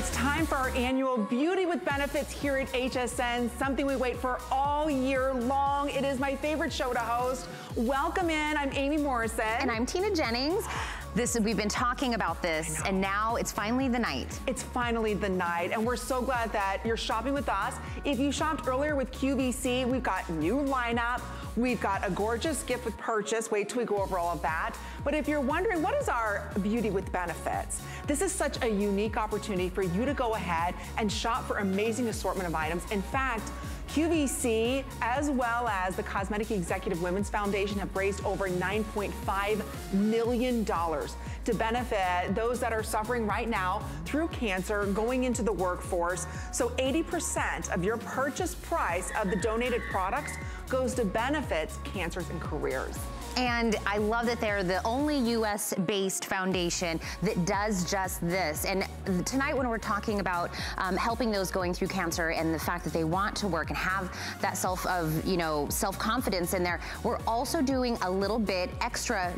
It's time for our annual Beauty with Benefits here at HSN, something we wait for all year long. It is my favorite show to host. Welcome in, I'm Amy Morrison. And I'm Tina Jennings. This we've been talking about this and now it's finally the night. It's finally the night and we're so glad that you're shopping with us. If you shopped earlier with QVC, we've got new lineup. We've got a gorgeous gift with purchase. Wait till we go over all of that. But if you're wondering, what is our beauty with benefits? This is such a unique opportunity for you to go ahead and shop for amazing assortment of items. In fact, QVC, as well as the Cosmetic Executive Women's Foundation have raised over $9.5 million to benefit those that are suffering right now through cancer going into the workforce. So 80% of your purchase price of the donated products goes to benefits cancers and careers. And I love that they're the only US based foundation that does just this. And tonight when we're talking about um, helping those going through cancer and the fact that they want to work and have that self of, you know, self-confidence in there, we're also doing a little bit extra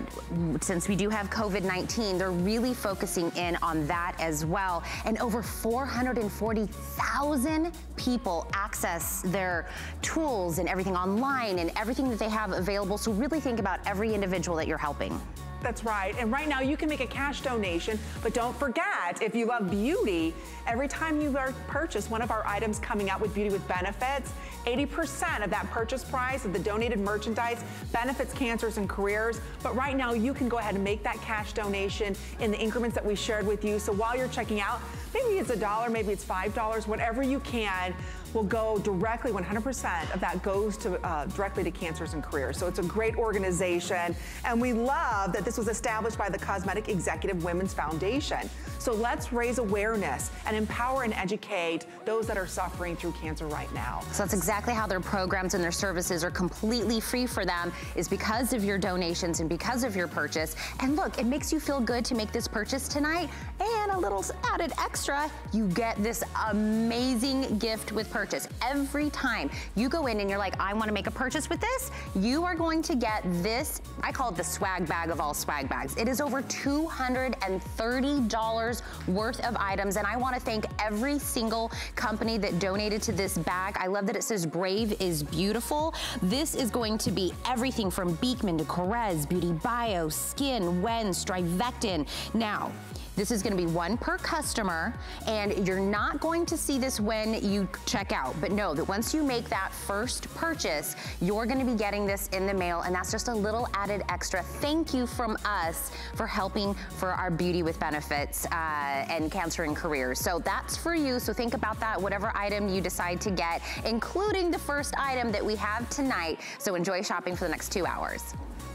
since we do have COVID-19. They're really focusing in on that as well. And over 440,000 people access their tools and everything online and everything that they have available. So really think about every individual that you're helping. That's right. And right now you can make a cash donation, but don't forget, if you love beauty, every time you purchase one of our items coming out with Beauty with Benefits, 80% of that purchase price of the donated merchandise benefits cancers and careers. But right now you can go ahead and make that cash donation in the increments that we shared with you. So while you're checking out, maybe it's a dollar, maybe it's $5, whatever you can, will go directly, 100% of that goes to uh, directly to cancers and careers. So it's a great organization. And we love that this was established by the Cosmetic Executive Women's Foundation. So let's raise awareness and empower and educate those that are suffering through cancer right now. So that's exactly how their programs and their services are completely free for them is because of your donations and because of your purchase. And look, it makes you feel good to make this purchase tonight and a little added extra, you get this amazing gift with purchase. Every time you go in and you're like, I wanna make a purchase with this, you are going to get this, I call it the swag bag of all swag bags. It is over $230 worth of items and I wanna thank every single company that donated to this bag. I love that it says brave is beautiful. This is going to be everything from Beekman to Korres, Beauty Bio, Skin, Wen, Strivectin. Now, this is gonna be one per customer, and you're not going to see this when you check out, but know that once you make that first purchase, you're gonna be getting this in the mail, and that's just a little added extra thank you from us for helping for our beauty with benefits uh, and cancer and careers. So that's for you, so think about that, whatever item you decide to get, including the first item that we have tonight. So enjoy shopping for the next two hours.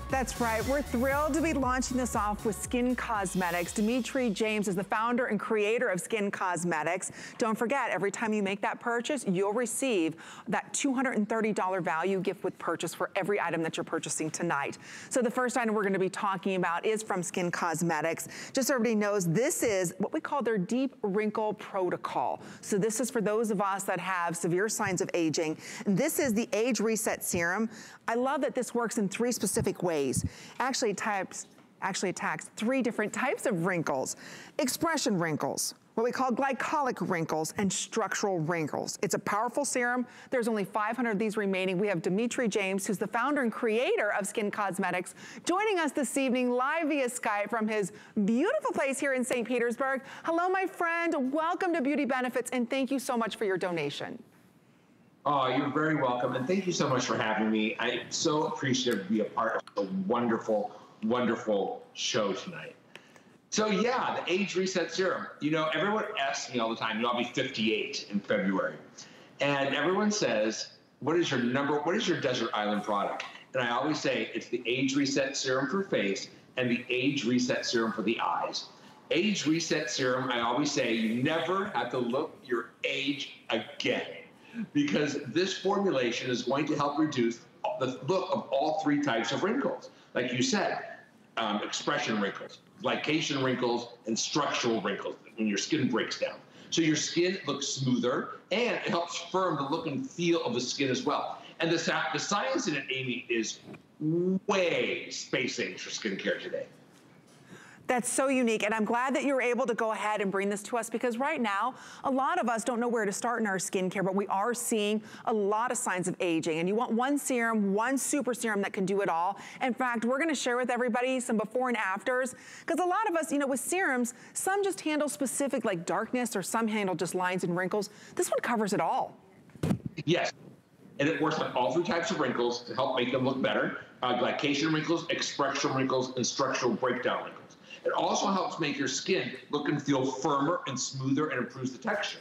That's right. We're thrilled to be launching this off with Skin Cosmetics. Dimitri James is the founder and creator of Skin Cosmetics. Don't forget, every time you make that purchase, you'll receive that $230 value gift with purchase for every item that you're purchasing tonight. So the first item we're gonna be talking about is from Skin Cosmetics. Just so everybody knows, this is what we call their deep wrinkle protocol. So this is for those of us that have severe signs of aging. And this is the Age Reset Serum. I love that this works in three specific ways. Actually types, actually attacks three different types of wrinkles. Expression wrinkles, what we call glycolic wrinkles and structural wrinkles. It's a powerful serum. There's only 500 of these remaining. We have Dimitri James, who's the founder and creator of Skin Cosmetics, joining us this evening live via Skype from his beautiful place here in St. Petersburg. Hello, my friend. Welcome to Beauty Benefits, and thank you so much for your donation. Oh, you're very welcome. And thank you so much for having me. I'm so appreciative to be a part of a wonderful, wonderful show tonight. So yeah, the age reset serum. You know, everyone asks me all the time, you know, I'll be 58 in February. And everyone says, what is your number, what is your desert island product? And I always say it's the age reset serum for face and the age reset serum for the eyes. Age reset serum, I always say you never have to look your age again because this formulation is going to help reduce the look of all three types of wrinkles. Like you said, um, expression wrinkles, glycation wrinkles, and structural wrinkles when your skin breaks down. So your skin looks smoother and it helps firm the look and feel of the skin as well. And the, the science in it, Amy, is way space age for skincare today. That's so unique, and I'm glad that you were able to go ahead and bring this to us because right now, a lot of us don't know where to start in our skincare, but we are seeing a lot of signs of aging, and you want one serum, one super serum that can do it all. In fact, we're gonna share with everybody some before and afters, because a lot of us, you know, with serums, some just handle specific like darkness or some handle just lines and wrinkles. This one covers it all. Yes, and it works on all three types of wrinkles to help make them look better. Uh, glycation wrinkles, expression wrinkles, and structural breakdown. It also helps make your skin look and feel firmer and smoother and improves the texture.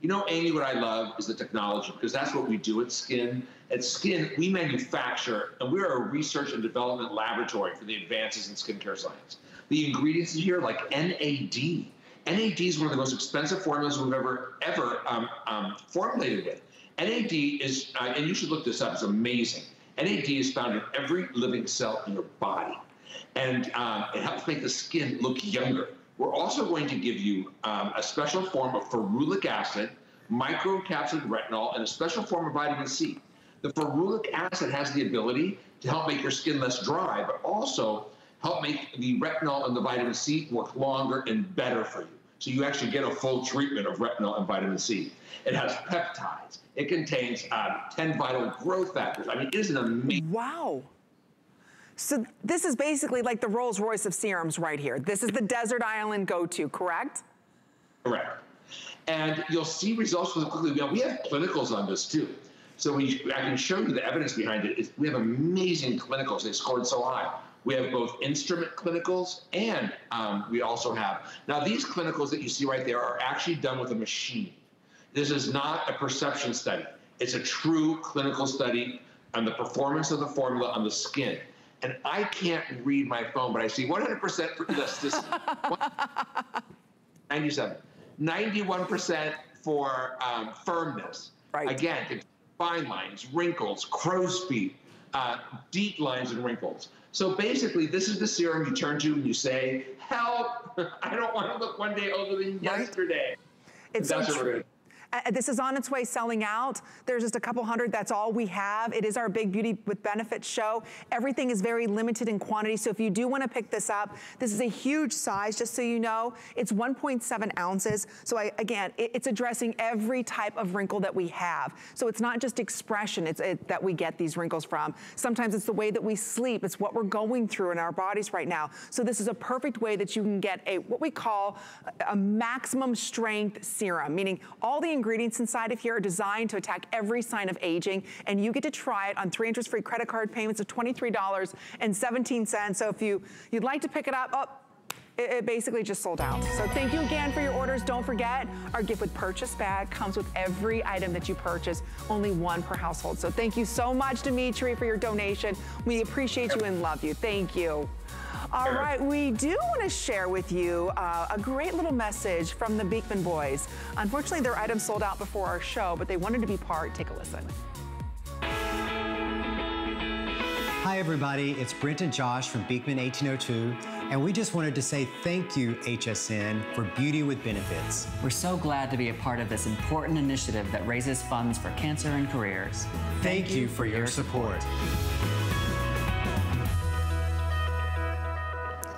You know, Amy, what I love is the technology because that's what we do at Skin. At Skin, we manufacture and we're a research and development laboratory for the advances in skincare science. The ingredients here, like NAD. NAD is one of the most expensive formulas we've ever, ever um, um, formulated with. NAD is, uh, and you should look this up, it's amazing. NAD is found in every living cell in your body and um, it helps make the skin look younger. We're also going to give you um, a special form of ferulic acid, microcapsid retinol, and a special form of vitamin C. The ferulic acid has the ability to help make your skin less dry, but also help make the retinol and the vitamin C work longer and better for you. So you actually get a full treatment of retinol and vitamin C. It has peptides. It contains uh, 10 vital growth factors. I mean, it is an amazing. Wow. So this is basically like the Rolls Royce of serums right here. This is the desert island go-to, correct? Correct. And you'll see results really quickly. we have clinicals on this too. So we, I can show you the evidence behind it. we have amazing clinicals. They scored so high. We have both instrument clinicals and um, we also have. Now, these clinicals that you see right there are actually done with a machine. This is not a perception study. It's a true clinical study on the performance of the formula on the skin and I can't read my phone, but I see 100% for elasticity. 97. 91% for um, firmness. Right. Again, fine lines, wrinkles, crow's feet, uh, deep lines and wrinkles. So basically, this is the serum you turn to and you say, help, I don't want to look one day older than right. yesterday. It's That's so true. Uh, this is on its way selling out. There's just a couple hundred, that's all we have. It is our big Beauty with Benefits show. Everything is very limited in quantity, so if you do wanna pick this up, this is a huge size, just so you know. It's 1.7 ounces, so I, again, it, it's addressing every type of wrinkle that we have. So it's not just expression it's it, that we get these wrinkles from. Sometimes it's the way that we sleep. It's what we're going through in our bodies right now. So this is a perfect way that you can get a what we call a maximum strength serum, meaning all the ingredients inside of here are designed to attack every sign of aging, and you get to try it on three interest-free credit card payments of $23.17. So if you, you'd like to pick it up, oh, it, it, basically just sold out. So thank you again for your orders. Don't forget, our gift with purchase bag comes with every item that you purchase, only one per household. So thank you so much, Dimitri, for your donation. We appreciate you and love you. Thank you. All right, we do want to share with you uh, a great little message from the Beekman boys. Unfortunately, their items sold out before our show, but they wanted to be part. Take a listen. Hi everybody, it's Brent and Josh from Beekman 1802, and we just wanted to say thank you, HSN, for Beauty with Benefits. We're so glad to be a part of this important initiative that raises funds for cancer and careers. Thank, thank you for, for your support. support.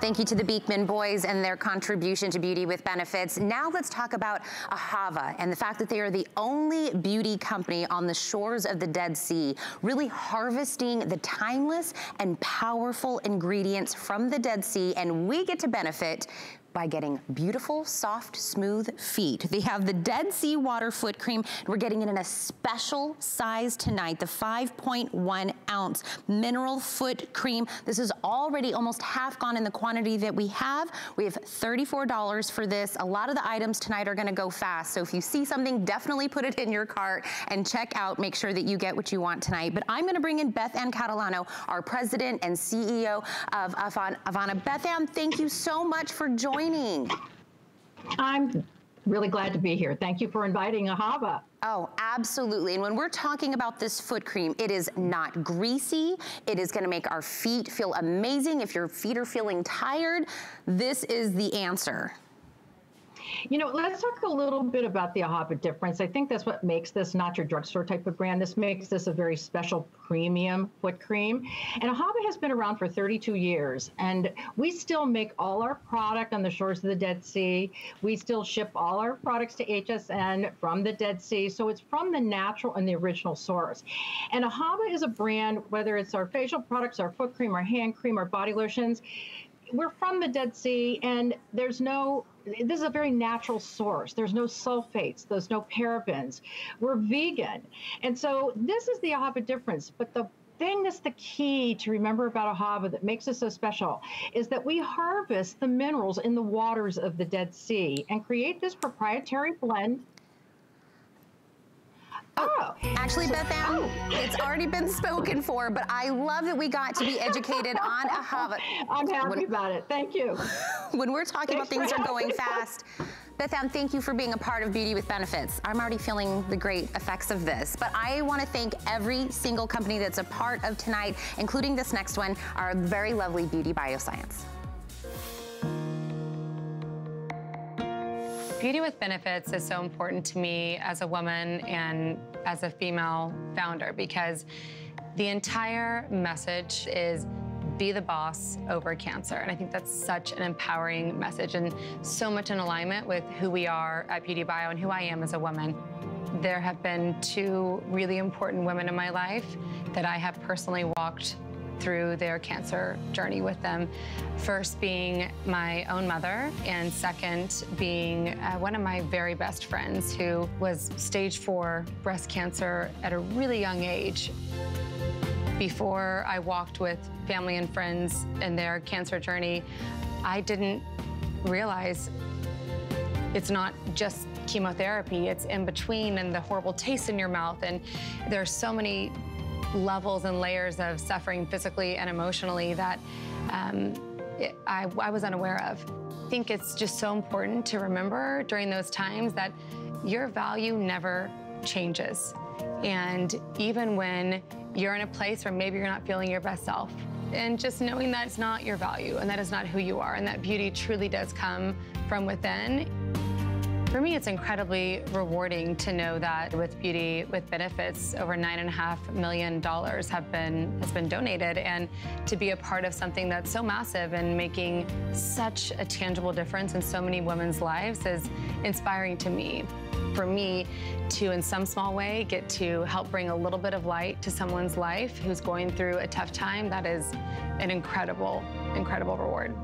Thank you to the Beekman boys and their contribution to Beauty with Benefits. Now let's talk about Ahava and the fact that they are the only beauty company on the shores of the Dead Sea, really harvesting the timeless and powerful ingredients from the Dead Sea, and we get to benefit by getting beautiful, soft, smooth feet. They have the Dead Sea Water Foot Cream. We're getting it in a special size tonight, the 5.1 ounce mineral foot cream. This is already almost half gone in the quantity that we have. We have $34 for this. A lot of the items tonight are gonna go fast. So if you see something, definitely put it in your cart and check out, make sure that you get what you want tonight. But I'm gonna bring in Beth Ann Catalano, our president and CEO of Ahava. Beth Ann, thank you so much for joining joining. I'm really glad to be here. Thank you for inviting Ahava. Oh, absolutely. And when we're talking about this foot cream, it is not greasy. It is gonna make our feet feel amazing. If your feet are feeling tired, this is the answer. You know, let's talk a little bit about the AHAVA difference. I think that's what makes this not your drugstore type of brand. This makes this a very special premium foot cream. And AHAVA has been around for 32 years, and we still make all our product on the shores of the Dead Sea. We still ship all our products to HSN from the Dead Sea. So it's from the natural and the original source. And AHAVA is a brand, whether it's our facial products, our foot cream, our hand cream, our body lotions, we're from the Dead Sea, and there's no this is a very natural source. There's no sulfates, there's no parabens. We're vegan. And so this is the AHAVA difference. But the thing that's the key to remember about AHAVA that makes us so special is that we harvest the minerals in the waters of the Dead Sea and create this proprietary blend Oh, actually, Beth Ann, oh. it's already been spoken for, but I love that we got to be educated on AHAVA. I'm happy when, about it. Thank you. When we're talking Thanks about things are going fast, Beth Ann, thank you for being a part of Beauty with Benefits. I'm already feeling the great effects of this, but I want to thank every single company that's a part of tonight, including this next one, our very lovely Beauty Bioscience. Beauty with benefits is so important to me as a woman and as a female founder because the entire message is be the boss over cancer. And I think that's such an empowering message and so much in alignment with who we are at Beauty Bio and who I am as a woman. There have been two really important women in my life that I have personally walked through their cancer journey with them. First being my own mother, and second being uh, one of my very best friends who was stage four breast cancer at a really young age. Before I walked with family and friends in their cancer journey, I didn't realize it's not just chemotherapy, it's in between and the horrible taste in your mouth. And there are so many levels and layers of suffering physically and emotionally that um, I, I was unaware of. I think it's just so important to remember during those times that your value never changes. And even when you're in a place where maybe you're not feeling your best self, and just knowing that it's not your value and that is not who you are, and that beauty truly does come from within. For me, it's incredibly rewarding to know that with Beauty with Benefits, over nine and a half million dollars have been has been donated, and to be a part of something that's so massive and making such a tangible difference in so many women's lives is inspiring to me. For me, to in some small way get to help bring a little bit of light to someone's life who's going through a tough time, that is an incredible, incredible reward.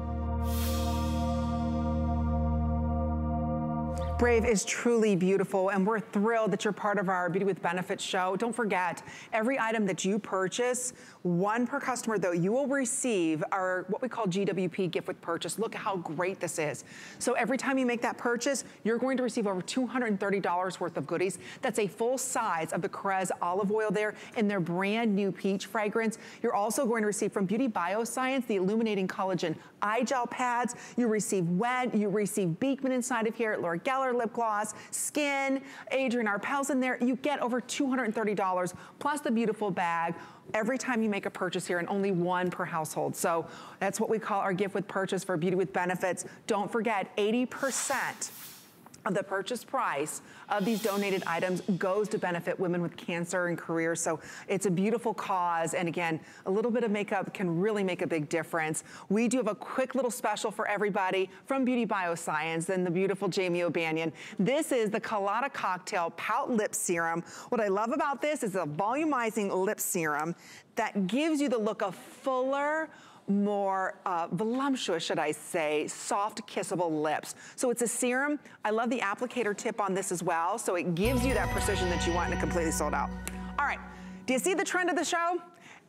Brave is truly beautiful and we're thrilled that you're part of our Beauty with Benefits show. Don't forget, every item that you purchase, one per customer though, you will receive our what we call GWP gift with purchase. Look at how great this is. So every time you make that purchase, you're going to receive over $230 worth of goodies. That's a full size of the Korres olive oil there in their brand new peach fragrance. You're also going to receive from Beauty Bioscience the illuminating collagen eye gel pads. You receive Wet, you receive Beekman inside of here, Laura Geller lip gloss, Skin, Adrienne Arpels in there. You get over $230 plus the beautiful bag every time you make a purchase here and only one per household. So that's what we call our gift with purchase for beauty with benefits. Don't forget 80% of the purchase price of these donated items goes to benefit women with cancer and careers. So it's a beautiful cause. And again, a little bit of makeup can really make a big difference. We do have a quick little special for everybody from Beauty Bioscience and the beautiful Jamie O'Banion. This is the Colada Cocktail Pout Lip Serum. What I love about this is a volumizing lip serum that gives you the look of fuller, more uh, voluptuous, should I say, soft kissable lips. So it's a serum. I love the applicator tip on this as well. So it gives you that precision that you want and it completely sold out. All right, do you see the trend of the show?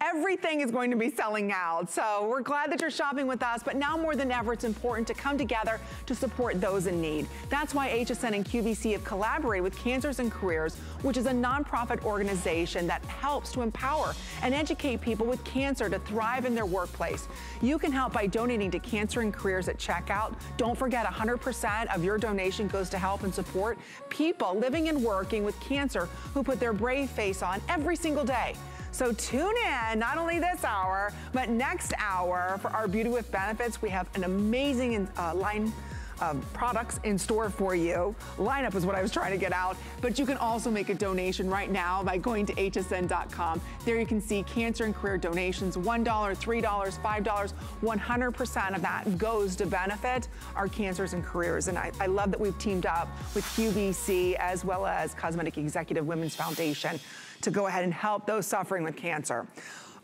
Everything is going to be selling out. So we're glad that you're shopping with us, but now more than ever, it's important to come together to support those in need. That's why HSN and QVC have collaborated with Cancers and Careers, which is a nonprofit organization that helps to empower and educate people with cancer to thrive in their workplace. You can help by donating to Cancer and Careers at checkout. Don't forget 100% of your donation goes to help and support people living and working with cancer who put their brave face on every single day. So tune in, not only this hour, but next hour for our Beauty with Benefits. We have an amazing uh, line of products in store for you. Lineup is what I was trying to get out. But you can also make a donation right now by going to hsn.com. There you can see cancer and career donations, $1, $3, $5, 100% of that goes to benefit our cancers and careers. And I, I love that we've teamed up with QVC as well as Cosmetic Executive Women's Foundation to go ahead and help those suffering with cancer.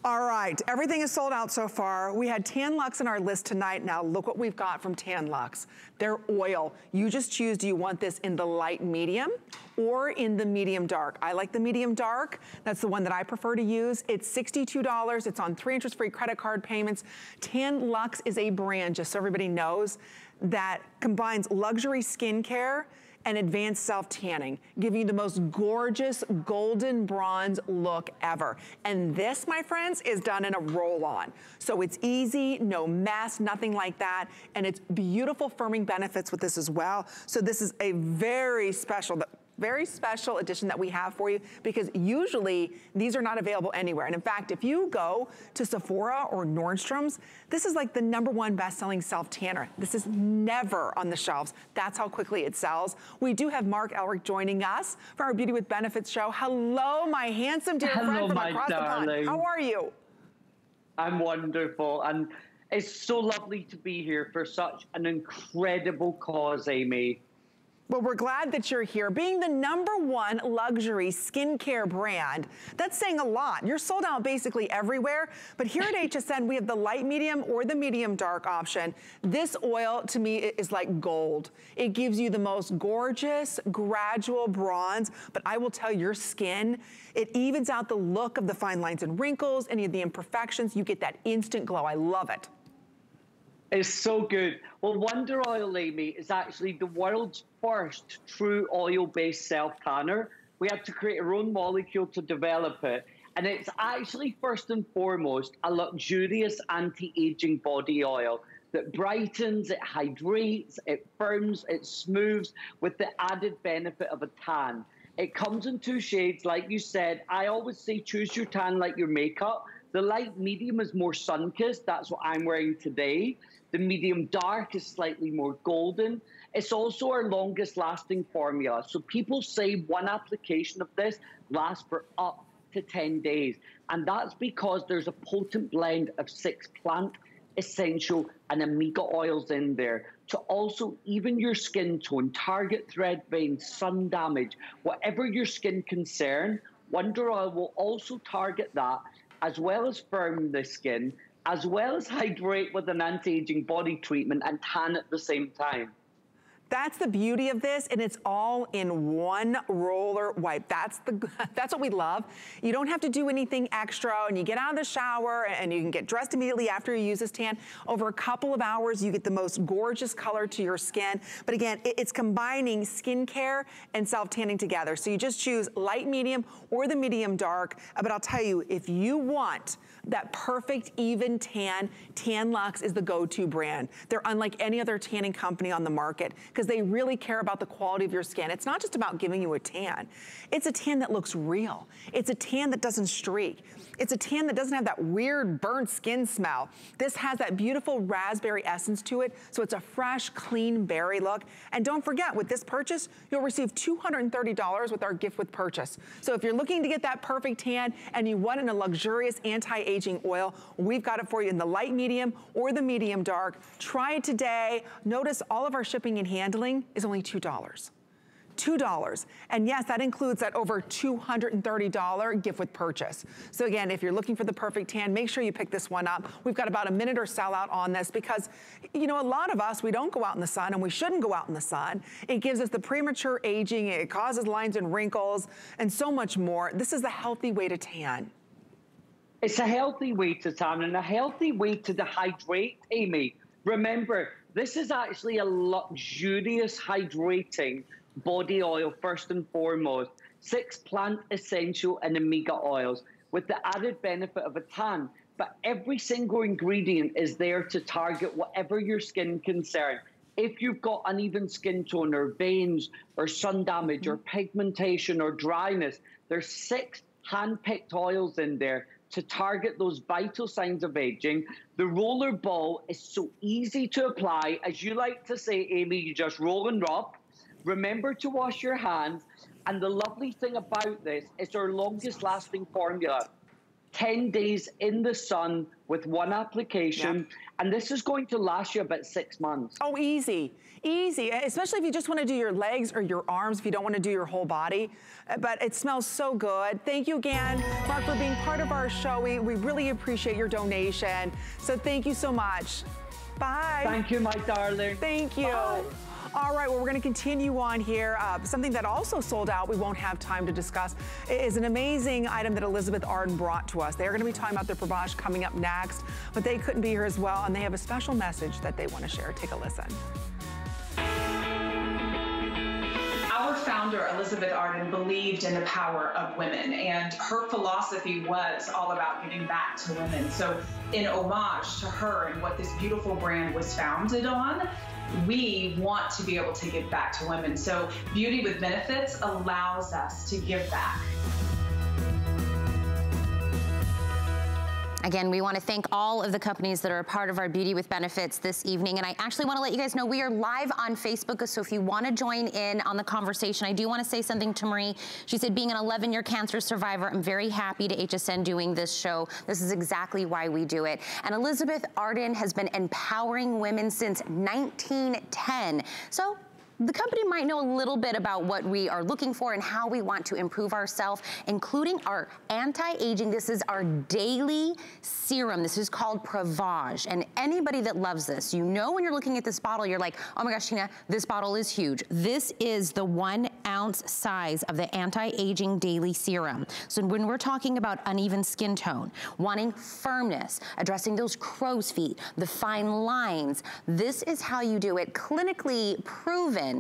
All right, everything is sold out so far. We had Tan Luxe in our list tonight. Now look what we've got from Tan Luxe. They're oil. You just choose, do you want this in the light medium or in the medium dark? I like the medium dark. That's the one that I prefer to use. It's $62. It's on three interest-free credit card payments. Tan Luxe is a brand, just so everybody knows, that combines luxury skincare and advanced self-tanning, giving you the most gorgeous golden bronze look ever. And this, my friends, is done in a roll-on. So it's easy, no mess, nothing like that. And it's beautiful firming benefits with this as well. So this is a very special, very special edition that we have for you because usually these are not available anywhere. And in fact, if you go to Sephora or Nordstrom's, this is like the number one best-selling self-tanner. This is never on the shelves. That's how quickly it sells. We do have Mark Elric joining us for our Beauty with Benefits show. Hello, my handsome dear Hello, friend from my across darling. the pond. How are you? I'm wonderful. And it's so lovely to be here for such an incredible cause, Amy. Well, we're glad that you're here. Being the number one luxury skincare brand, that's saying a lot. You're sold out basically everywhere, but here at HSN, we have the light medium or the medium dark option. This oil, to me, is like gold. It gives you the most gorgeous, gradual bronze, but I will tell your skin, it evens out the look of the fine lines and wrinkles, any of the imperfections. You get that instant glow. I love it. It's so good. Well, Wonder Oil, Amy, is actually the world's first true oil-based self-tanner. We had to create our own molecule to develop it. And it's actually, first and foremost, a luxurious anti-aging body oil that brightens, it hydrates, it firms, it smooths with the added benefit of a tan. It comes in two shades, like you said. I always say choose your tan like your makeup. The light medium is more sun-kissed. That's what I'm wearing today. The medium dark is slightly more golden. It's also our longest lasting formula. So people say one application of this lasts for up to 10 days. And that's because there's a potent blend of six plant, essential, and omega oils in there to also even your skin tone, target thread veins, sun damage, whatever your skin concern, Wonder Oil will also target that as well as firm the skin as well as hydrate with an anti-aging body treatment and tan at the same time. That's the beauty of this, and it's all in one roller wipe. That's the that's what we love. You don't have to do anything extra, and you get out of the shower, and you can get dressed immediately after you use this tan. Over a couple of hours, you get the most gorgeous color to your skin. But again, it's combining skincare and self-tanning together. So you just choose light medium or the medium dark. Uh, but I'll tell you, if you want that perfect even tan, Tan Luxe is the go-to brand. They're unlike any other tanning company on the market because they really care about the quality of your skin. It's not just about giving you a tan. It's a tan that looks real. It's a tan that doesn't streak. It's a tan that doesn't have that weird burnt skin smell. This has that beautiful raspberry essence to it, so it's a fresh, clean berry look. And don't forget, with this purchase, you'll receive $230 with our gift with purchase. So if you're looking to get that perfect tan and you want in a luxurious anti-aging oil, we've got it for you in the light medium or the medium dark. Try it today. Notice all of our shipping and handling is only $2. $2. And yes, that includes that over $230 gift with purchase. So again, if you're looking for the perfect tan, make sure you pick this one up. We've got about a minute or sell out on this because, you know, a lot of us, we don't go out in the sun and we shouldn't go out in the sun. It gives us the premature aging, it causes lines and wrinkles and so much more. This is the healthy way to tan. It's a healthy way to tan and a healthy way to dehydrate, Amy. Remember, this is actually a luxurious hydrating body oil first and foremost. Six plant essential and omega oils with the added benefit of a tan. But every single ingredient is there to target whatever your skin concern. If you've got uneven skin tone or veins or sun damage or pigmentation or dryness, there's six hand-picked oils in there to target those vital signs of aging. The roller ball is so easy to apply. As you like to say, Amy, you just roll and rub. Remember to wash your hands. And the lovely thing about this is our longest lasting formula. 10 days in the sun with one application. Yep. And this is going to last you about six months. Oh, easy, easy. Especially if you just want to do your legs or your arms, if you don't want to do your whole body. Uh, but it smells so good. Thank you again, Mark, for being part of our show. We, we really appreciate your donation. So thank you so much. Bye. Thank you, my darling. Thank you. Bye. All right, well, we're going to continue on here. Uh, something that also sold out, we won't have time to discuss, is an amazing item that Elizabeth Arden brought to us. They're going to be talking about their Prevage coming up next, but they couldn't be here as well, and they have a special message that they want to share. Take a listen. Our founder, Elizabeth Arden, believed in the power of women, and her philosophy was all about giving back to women. So, in homage to her and what this beautiful brand was founded on, we want to be able to give back to women. So Beauty with Benefits allows us to give back. Again, we want to thank all of the companies that are a part of our Beauty with Benefits this evening. And I actually want to let you guys know we are live on Facebook. So if you want to join in on the conversation, I do want to say something to Marie. She said, being an 11 year cancer survivor, I'm very happy to HSN doing this show. This is exactly why we do it. And Elizabeth Arden has been empowering women since 1910. So the company might know a little bit about what we are looking for and how we want to improve ourselves, including our anti-aging. This is our daily serum. This is called Prevage. And anybody that loves this, you know when you're looking at this bottle, you're like, oh my gosh, Tina, this bottle is huge. This is the one ounce size of the anti-aging daily serum. So when we're talking about uneven skin tone, wanting firmness, addressing those crow's feet, the fine lines, this is how you do it. Clinically proven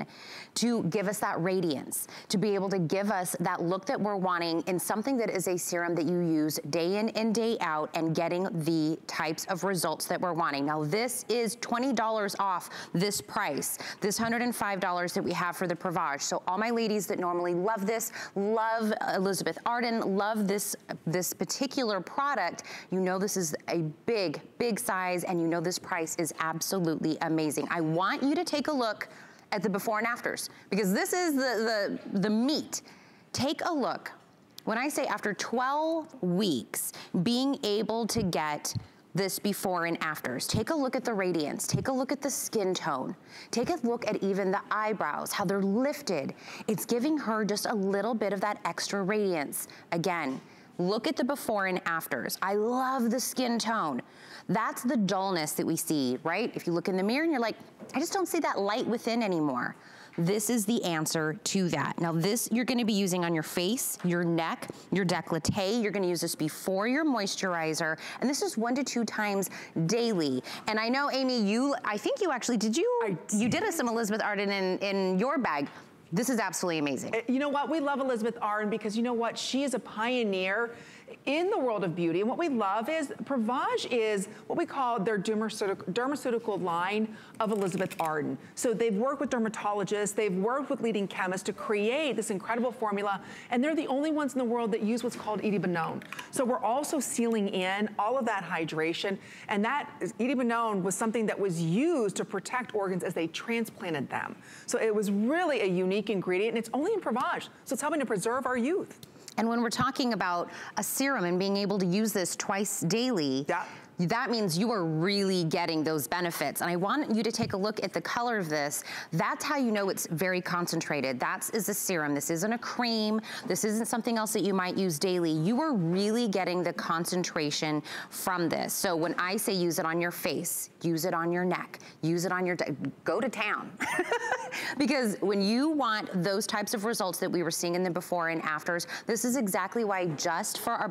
to give us that radiance, to be able to give us that look that we're wanting in something that is a serum that you use day in and day out and getting the types of results that we're wanting. Now this is $20 off this price, this $105 that we have for the Prevage. So all my ladies that normally love this, love Elizabeth Arden, love this, this particular product, you know this is a big, big size and you know this price is absolutely amazing. I want you to take a look at the before and afters because this is the, the, the meat. Take a look. When I say after 12 weeks, being able to get this before and afters. Take a look at the radiance. Take a look at the skin tone. Take a look at even the eyebrows, how they're lifted. It's giving her just a little bit of that extra radiance. Again, look at the before and afters. I love the skin tone. That's the dullness that we see, right? If you look in the mirror and you're like, I just don't see that light within anymore. This is the answer to that. Now this you're gonna be using on your face, your neck, your décolleté. You're gonna use this before your moisturizer. And this is one to two times daily. And I know, Amy, you, I think you actually, did you, you did us some Elizabeth Arden in, in your bag. This is absolutely amazing. Eh, you know what? We love Elizabeth Arden because you know what? She is a pioneer in the world of beauty. And what we love is Prevage is what we call their dermaceutical, line of Elizabeth Arden. So they've worked with dermatologists, they've worked with leading chemists to create this incredible formula. And they're the only ones in the world that use what's called Idebenone. So we're also sealing in all of that hydration. And that Idebenone was something that was used to protect organs as they transplanted them. So it was really a unique ingredient and it's only in Prevage. So it's helping to preserve our youth. And when we're talking about a serum and being able to use this twice daily, yeah that means you are really getting those benefits. And I want you to take a look at the color of this. That's how you know it's very concentrated. That is a serum. This isn't a cream. This isn't something else that you might use daily. You are really getting the concentration from this. So when I say use it on your face, use it on your neck, use it on your, go to town. because when you want those types of results that we were seeing in the before and afters, this is exactly why just for our,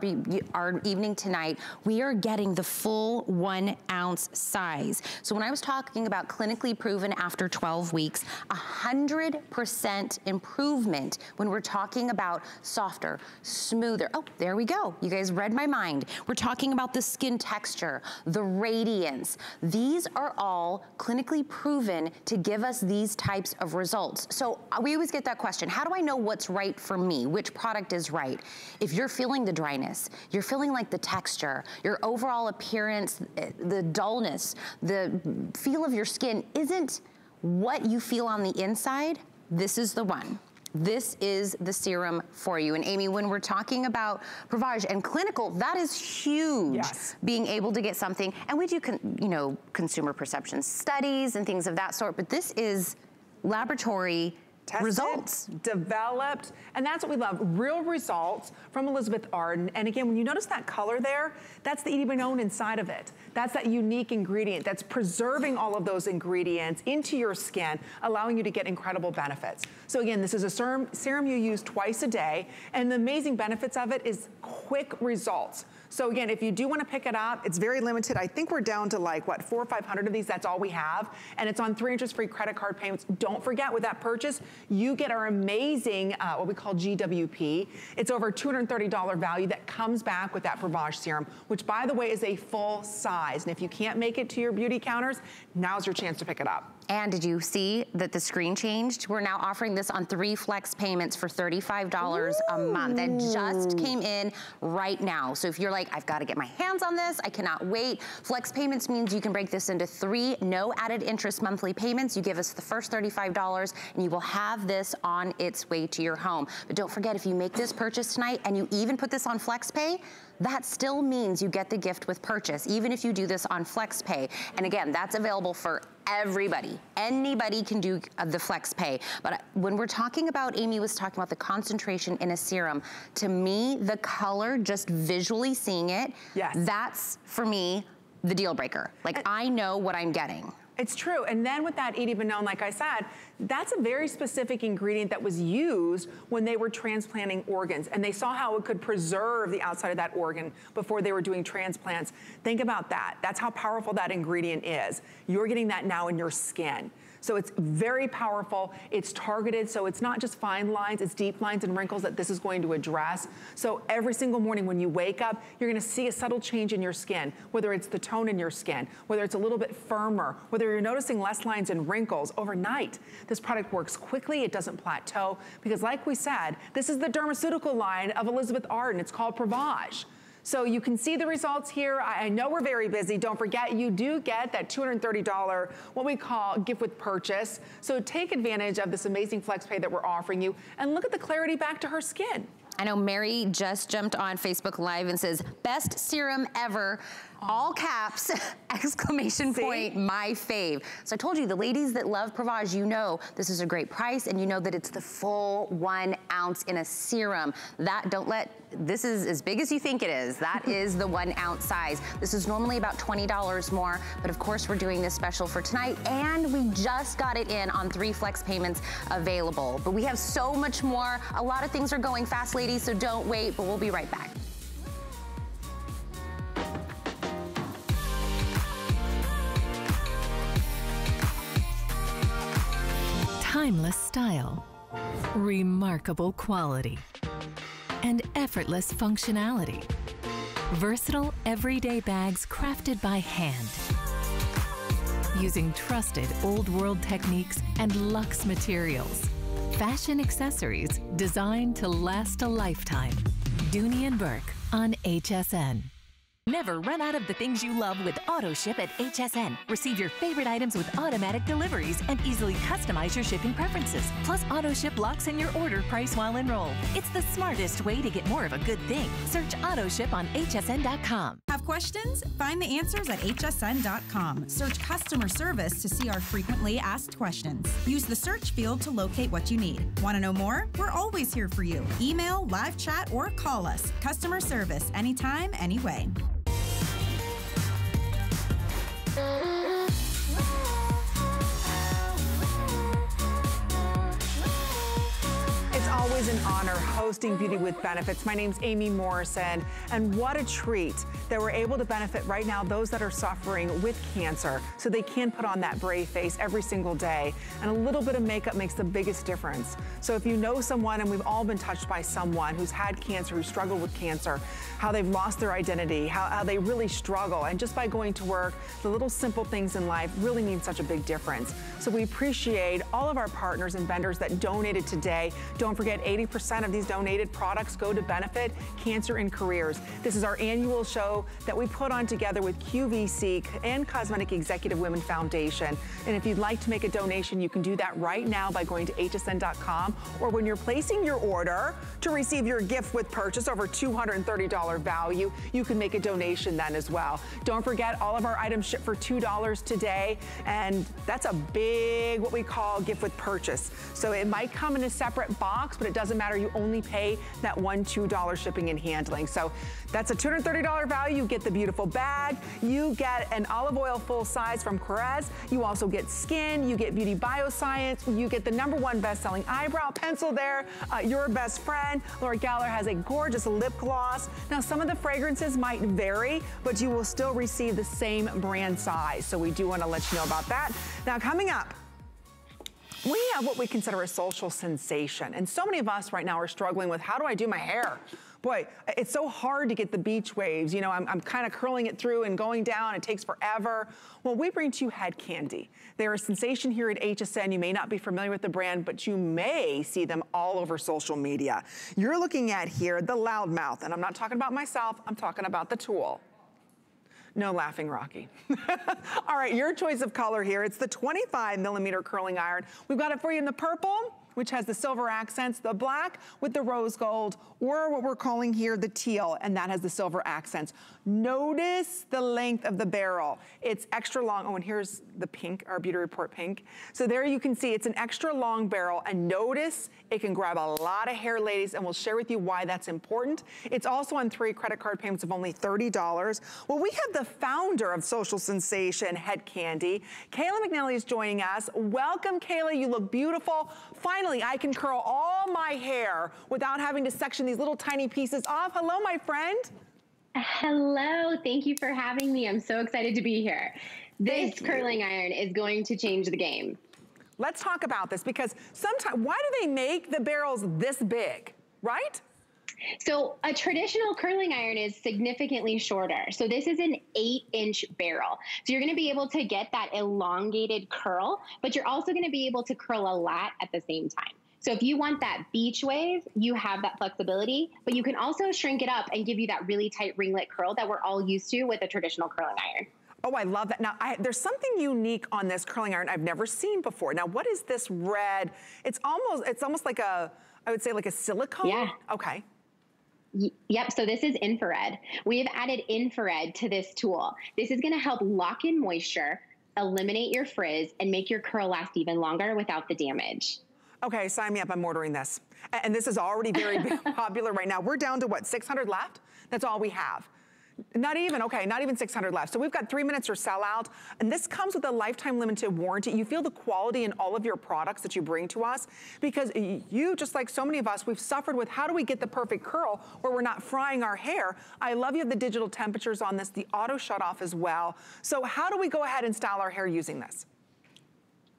our evening tonight, we are getting the full full one ounce size. So when I was talking about clinically proven after 12 weeks, 100% improvement when we're talking about softer, smoother. Oh, there we go. You guys read my mind. We're talking about the skin texture, the radiance. These are all clinically proven to give us these types of results. So uh, we always get that question, how do I know what's right for me? Which product is right? If you're feeling the dryness, you're feeling like the texture, your overall appearance, eh, the dullness, the feel of your skin isn't what you feel on the inside, this is the one. This is the serum for you. And Amy, when we're talking about Prevage and clinical, that is huge. Yes. Being able to get something, and we do, you know, consumer perception studies and things of that sort, but this is laboratory Tested, results. developed, and that's what we love, real results from Elizabeth Arden. And again, when you notice that color there, that's the Edie inside of it. That's that unique ingredient that's preserving all of those ingredients into your skin, allowing you to get incredible benefits. So again, this is a serum, serum you use twice a day, and the amazing benefits of it is quick results. So again, if you do wanna pick it up, it's very limited. I think we're down to like, what, four or 500 of these, that's all we have. And it's on three interest-free credit card payments. Don't forget, with that purchase, you get our amazing, uh, what we call GWP. It's over $230 value that comes back with that Prevage serum, which by the way is a full size. And if you can't make it to your beauty counters, now's your chance to pick it up. And did you see that the screen changed? We're now offering this on three flex payments for $35 Ooh. a month. That just came in right now. So if you're like, I've got to get my hands on this, I cannot wait. Flex payments means you can break this into three no added interest monthly payments. You give us the first $35 and you will have this on its way to your home. But don't forget, if you make this purchase tonight and you even put this on FlexPay, that still means you get the gift with purchase, even if you do this on FlexPay. And again, that's available for everybody. Anybody can do uh, the FlexPay. But uh, when we're talking about, Amy was talking about the concentration in a serum, to me, the color, just visually seeing it, yes. that's, for me, the deal breaker. Like, I know what I'm getting. It's true. And then with that Idebenone, like I said, that's a very specific ingredient that was used when they were transplanting organs. And they saw how it could preserve the outside of that organ before they were doing transplants. Think about that. That's how powerful that ingredient is. You're getting that now in your skin. So it's very powerful. It's targeted, so it's not just fine lines, it's deep lines and wrinkles that this is going to address. So every single morning when you wake up, you're gonna see a subtle change in your skin, whether it's the tone in your skin, whether it's a little bit firmer, whether you're noticing less lines and wrinkles overnight. This product works quickly, it doesn't plateau, because like we said, this is the dermaceutical line of Elizabeth Arden. It's called Prevage. So you can see the results here. I know we're very busy. Don't forget, you do get that $230, what we call gift with purchase. So take advantage of this amazing flex pay that we're offering you and look at the clarity back to her skin. I know Mary just jumped on Facebook Live and says, best serum ever all caps, exclamation See? point, my fave. So I told you, the ladies that love Prevage, you know this is a great price and you know that it's the full one ounce in a serum. That, don't let, this is as big as you think it is. That is the one ounce size. This is normally about $20 more, but of course we're doing this special for tonight and we just got it in on three flex payments available. But we have so much more. A lot of things are going fast, ladies, so don't wait, but we'll be right back. Timeless style, remarkable quality, and effortless functionality. Versatile everyday bags crafted by hand. Using trusted old world techniques and luxe materials. Fashion accessories designed to last a lifetime. Dooney and Bourke on HSN. Never run out of the things you love with AutoShip at HSN. Receive your favorite items with automatic deliveries and easily customize your shipping preferences. Plus, AutoShip locks in your order price while enrolled. It's the smartest way to get more of a good thing. Search AutoShip on hsn.com. Have questions? Find the answers at hsn.com. Search customer service to see our frequently asked questions. Use the search field to locate what you need. Want to know more? We're always here for you. Email, live chat, or call us. Customer service anytime, anyway. Mm-hmm. Always an honor hosting Beauty with Benefits. My name's Amy Morrison, and what a treat that we're able to benefit right now those that are suffering with cancer so they can put on that brave face every single day. And a little bit of makeup makes the biggest difference. So if you know someone, and we've all been touched by someone who's had cancer, who struggled with cancer, how they've lost their identity, how, how they really struggle, and just by going to work, the little simple things in life really mean such a big difference. So we appreciate all of our partners and vendors that donated today. Don't forget 80% of these donated products go to benefit cancer and careers. This is our annual show that we put on together with QVC and Cosmetic Executive Women Foundation. And if you'd like to make a donation, you can do that right now by going to hsn.com or when you're placing your order to receive your gift with purchase over $230 value, you can make a donation then as well. Don't forget all of our items ship for $2 today and that's a big what we call gift with purchase. So it might come in a separate box, but it doesn't matter. You only pay that one $2 shipping and handling. So that's a $230 value. You get the beautiful bag. You get an olive oil full size from Korres. You also get skin. You get beauty bioscience. You get the number one best-selling eyebrow pencil there. Uh, your best friend. Laura Geller has a gorgeous lip gloss. Now, some of the fragrances might vary, but you will still receive the same brand size. So we do want to let you know about that. Now, coming up, we have what we consider a social sensation. And so many of us right now are struggling with how do I do my hair? Boy, it's so hard to get the beach waves. You know, I'm, I'm kind of curling it through and going down. It takes forever. Well, we bring to you Head Kandy. They're a sensation here at HSN. You may not be familiar with the brand, but you may see them all over social media. You're looking at here the Loudmouth, and I'm not talking about myself. I'm talking about the tool. No laughing, Rocky. All right, your choice of color here. It's the 25 millimeter curling iron. We've got it for you in the purple, which has the silver accents, the black with the rose gold, or what we're calling here the teal, and that has the silver accents. Notice the length of the barrel. It's extra long. Oh, and here's the pink, our Beauty Report pink. So there you can see it's an extra long barrel, and notice it can grab a lot of hair, ladies, and we'll share with you why that's important. It's also on three credit card payments of only $30. Well, we have the founder of Social Sensation Head Kandy. Kayla McNally is joining us. Welcome, Kayla. You look beautiful. Finally, I can curl all my hair without having to section these little tiny pieces off. Hello, my friend. Hello. Thank you for having me. I'm so excited to be here. This curling iron is going to change the game. Let's talk about this because sometimes, why do they make the barrels this big, right? So a traditional curling iron is significantly shorter. So this is an eight inch barrel. So you're gonna be able to get that elongated curl, but you're also gonna be able to curl a lot at the same time. So if you want that beach wave, you have that flexibility, but you can also shrink it up and give you that really tight ringlet curl that we're all used to with a traditional curling iron. Oh, I love that. Now, I, there's something unique on this curling iron I've never seen before. Now, what is this red? It's almost, it's almost like a, I would say like a silicone. Yeah. Okay. Yep, so this is infrared. We have added infrared to this tool. This is gonna help lock in moisture, eliminate your frizz, and make your curl last even longer without the damage. Okay, sign me up, I'm ordering this. And this is already very popular right now. We're down to what, 600 left? That's all we have. Not even, okay, not even 600 left. So we've got three minutes or sell out. And this comes with a lifetime limited warranty. You feel the quality in all of your products that you bring to us because you, just like so many of us, we've suffered with how do we get the perfect curl where we're not frying our hair. I love you have the digital temperatures on this, the auto shut off as well. So how do we go ahead and style our hair using this?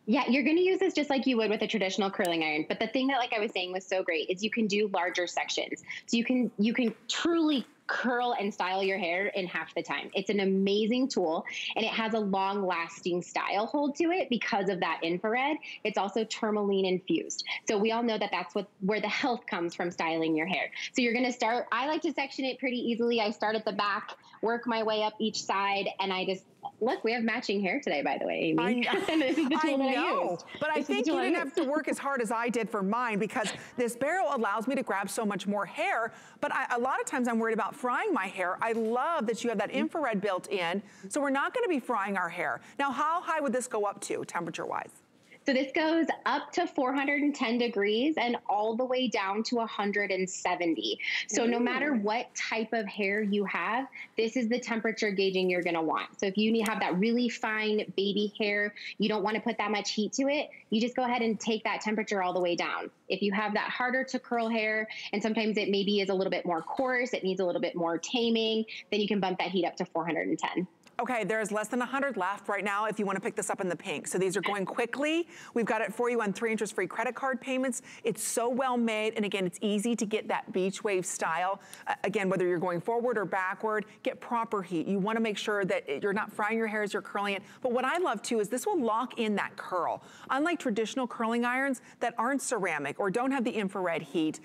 Yeah, you're going to use this just like you would with a traditional curling iron. But the thing that, like I was saying, was so great is you can do larger sections. So you can you can truly curl and style your hair in half the time. It's an amazing tool and it has a long lasting style hold to it because of that infrared. It's also tourmaline infused. So we all know that that's what where the health comes from styling your hair. So you're going to start I like to section it pretty easily. I start at the back, work my way up each side and I just look, we have matching hair today, by the way, Amy. I know. this is the tool I know. I used. But this I think you didn't have to work as hard as I did for mine because this barrel allows me to grab so much more hair. But I, a lot of times I'm worried about frying my hair. I love that you have that mm-hmm. infrared built in. So we're not gonna be frying our hair. Now, how high would this go up to temperature-wise? So this goes up to 410 degrees and all the way down to 170. So Ooh. no matter what type of hair you have, this is the temperature gauging you're going to want. So if you have that really fine baby hair, you don't want to put that much heat to it, you just go ahead and take that temperature all the way down. If you have that harder to curl hair and sometimes it maybe is a little bit more coarse, it needs a little bit more taming, then you can bump that heat up to 410. Okay, there's less than 100 left right now if you wanna pick this up in the pink. So these are going quickly. We've got it for you on three interest free credit card payments. It's so well made, and again, it's easy to get that beach wave style. Uh, again, whether you're going forward or backward, get proper heat. You wanna make sure that you're not frying your hair as you're curling it. But what I love too is this will lock in that curl. Unlike traditional curling irons that aren't ceramic or don't have the infrared heat,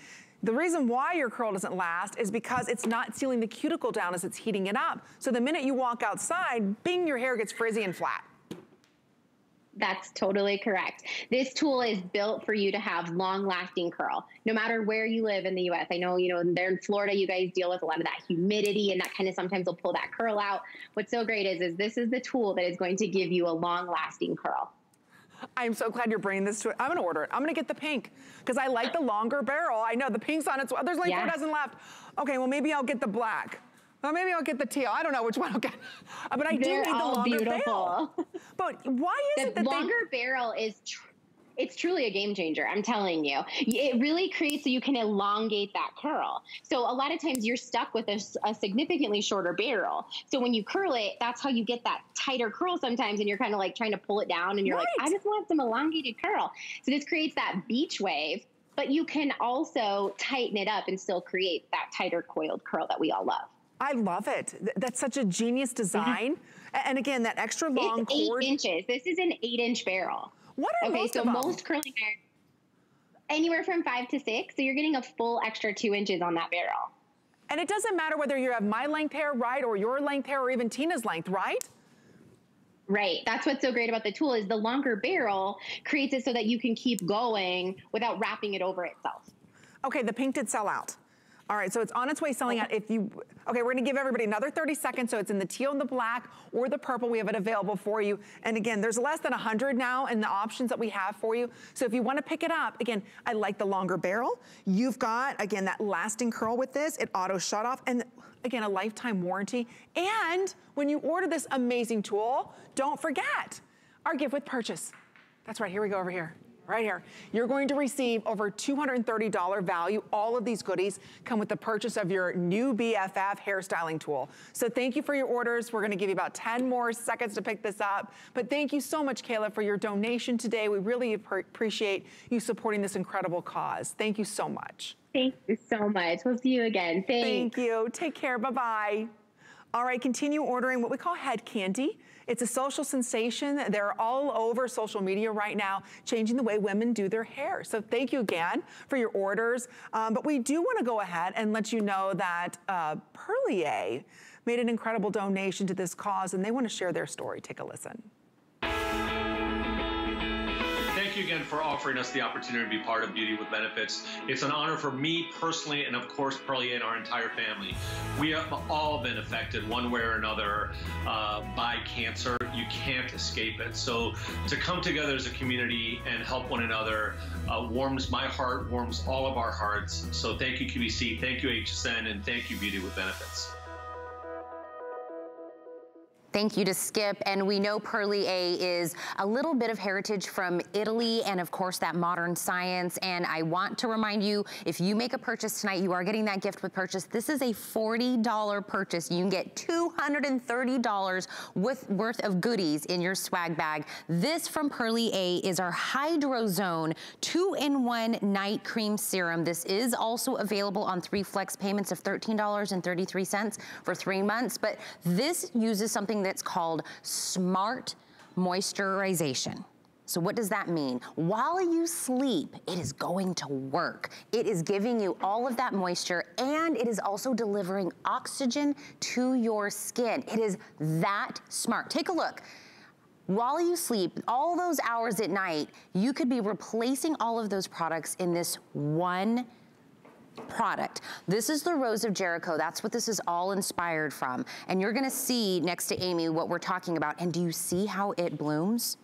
the reason why your curl doesn't last is because it's not sealing the cuticle down as it's heating it up. So the minute you walk outside, bing, your hair gets frizzy and flat. That's totally correct. This tool is built for you to have long lasting curl, no matter where you live in the US. I know, you know, there in Florida, you guys deal with a lot of that humidity and that kind of sometimes will pull that curl out. What's so great is, is this is the tool that is going to give you a long lasting curl. I'm so glad you're bringing this to it. I'm gonna order it. I'm gonna get the pink because I like the longer barrel. I know the pink's on its, there's like yeah. four dozen left. Okay, well maybe I'll get the black. Well, maybe I'll get the teal. I don't know which one I'll get. But I They're do need the longer beautiful. barrel. But why is the it that the longer they... barrel is it's truly a game changer. I'm telling you. It really creates so you can elongate that curl. So a lot of times you're stuck with a, a, significantly shorter barrel. So when you curl it, that's how you get that tighter curl sometimes, and you're kind of like trying to pull it down, and you're right. like, I just want some elongated curl. So this creates that beach wave. But you can also tighten it up and still create that tighter coiled curl that we all love. I love it. That's such a genius mm-hmm. design. Mm-hmm. And again, that extra long it's cord. eight inches. This is an eight inch barrel. What are okay, most so most curling irons anywhere from five to six. So you're getting a full extra two inches on that barrel. And it doesn't matter whether you have my length hair, right, or your length hair, or even Tina's length, right? Right. That's what's so great about the tool is the longer barrel creates it so that you can keep going without wrapping it over itself. Okay, the pink did sell out. All right, so it's on its way selling out. If you, okay, we're gonna give everybody another 30 seconds. So it's in the teal and the black or the purple. We have it available for you. And again, there's less than 100 now in the options that we have for you. So if you wanna pick it up, again, I like the longer barrel. You've got, again, that lasting curl with this. It auto shut off. And again, a lifetime warranty. And when you order this amazing tool, don't forget our gift with purchase. That's right, here we go over here right here. You're going to receive over $230 value. All of these goodies come with the purchase of your new BFF hairstyling tool. So thank you for your orders. We're gonna give you about 10 more seconds to pick this up. But thank you so much, Kayla, for your donation today. We really appreciate you supporting this incredible cause. Thank you so much. Thank you so much. We'll see you again. Thanks. Thank you. Take care. Bye-bye. All right, continue ordering what we call Head Kandy. It's a social sensation. They're all over social media right now, changing the way women do their hair. So thank you again for your orders. Um, but we do want to go ahead and let you know that uh, Perlier made an incredible donation to this cause, and they want to share their story. Take a listen you again for offering us the opportunity to be part of Beauty with Benefits. It's an honor for me personally, and of course, Perlier and our entire family. We have all been affected one way or another uh, by cancer. You can't escape it. So to come together as a community and help one another uh, warms my heart, warms all of our hearts. So thank you, QVC. thank you, HSN, and thank you, Beauty with Benefits. Thank you to Skip. And we know Perlier is a little bit of heritage from Italy and of course that modern science. And I want to remind you, if you make a purchase tonight, you are getting that gift with purchase. This is a $40 purchase. You can get $230 with, worth of goodies in your swag bag. This from Perlier is our Hydrozone two-in-one night cream serum. This is also available on three flex payments of $13.33 for three months. But this uses something that's called smart moisturization. So what does that mean? While you sleep, it is going to work. It is giving you all of that moisture and it is also delivering oxygen to your skin. It is that smart. Take a look. While you sleep, all those hours at night, you could be replacing all of those products in this one product. This is the Rose of Jericho. That's what this is all inspired from. And you're gonna see next to Amy what we're talking about. And do you see how it blooms?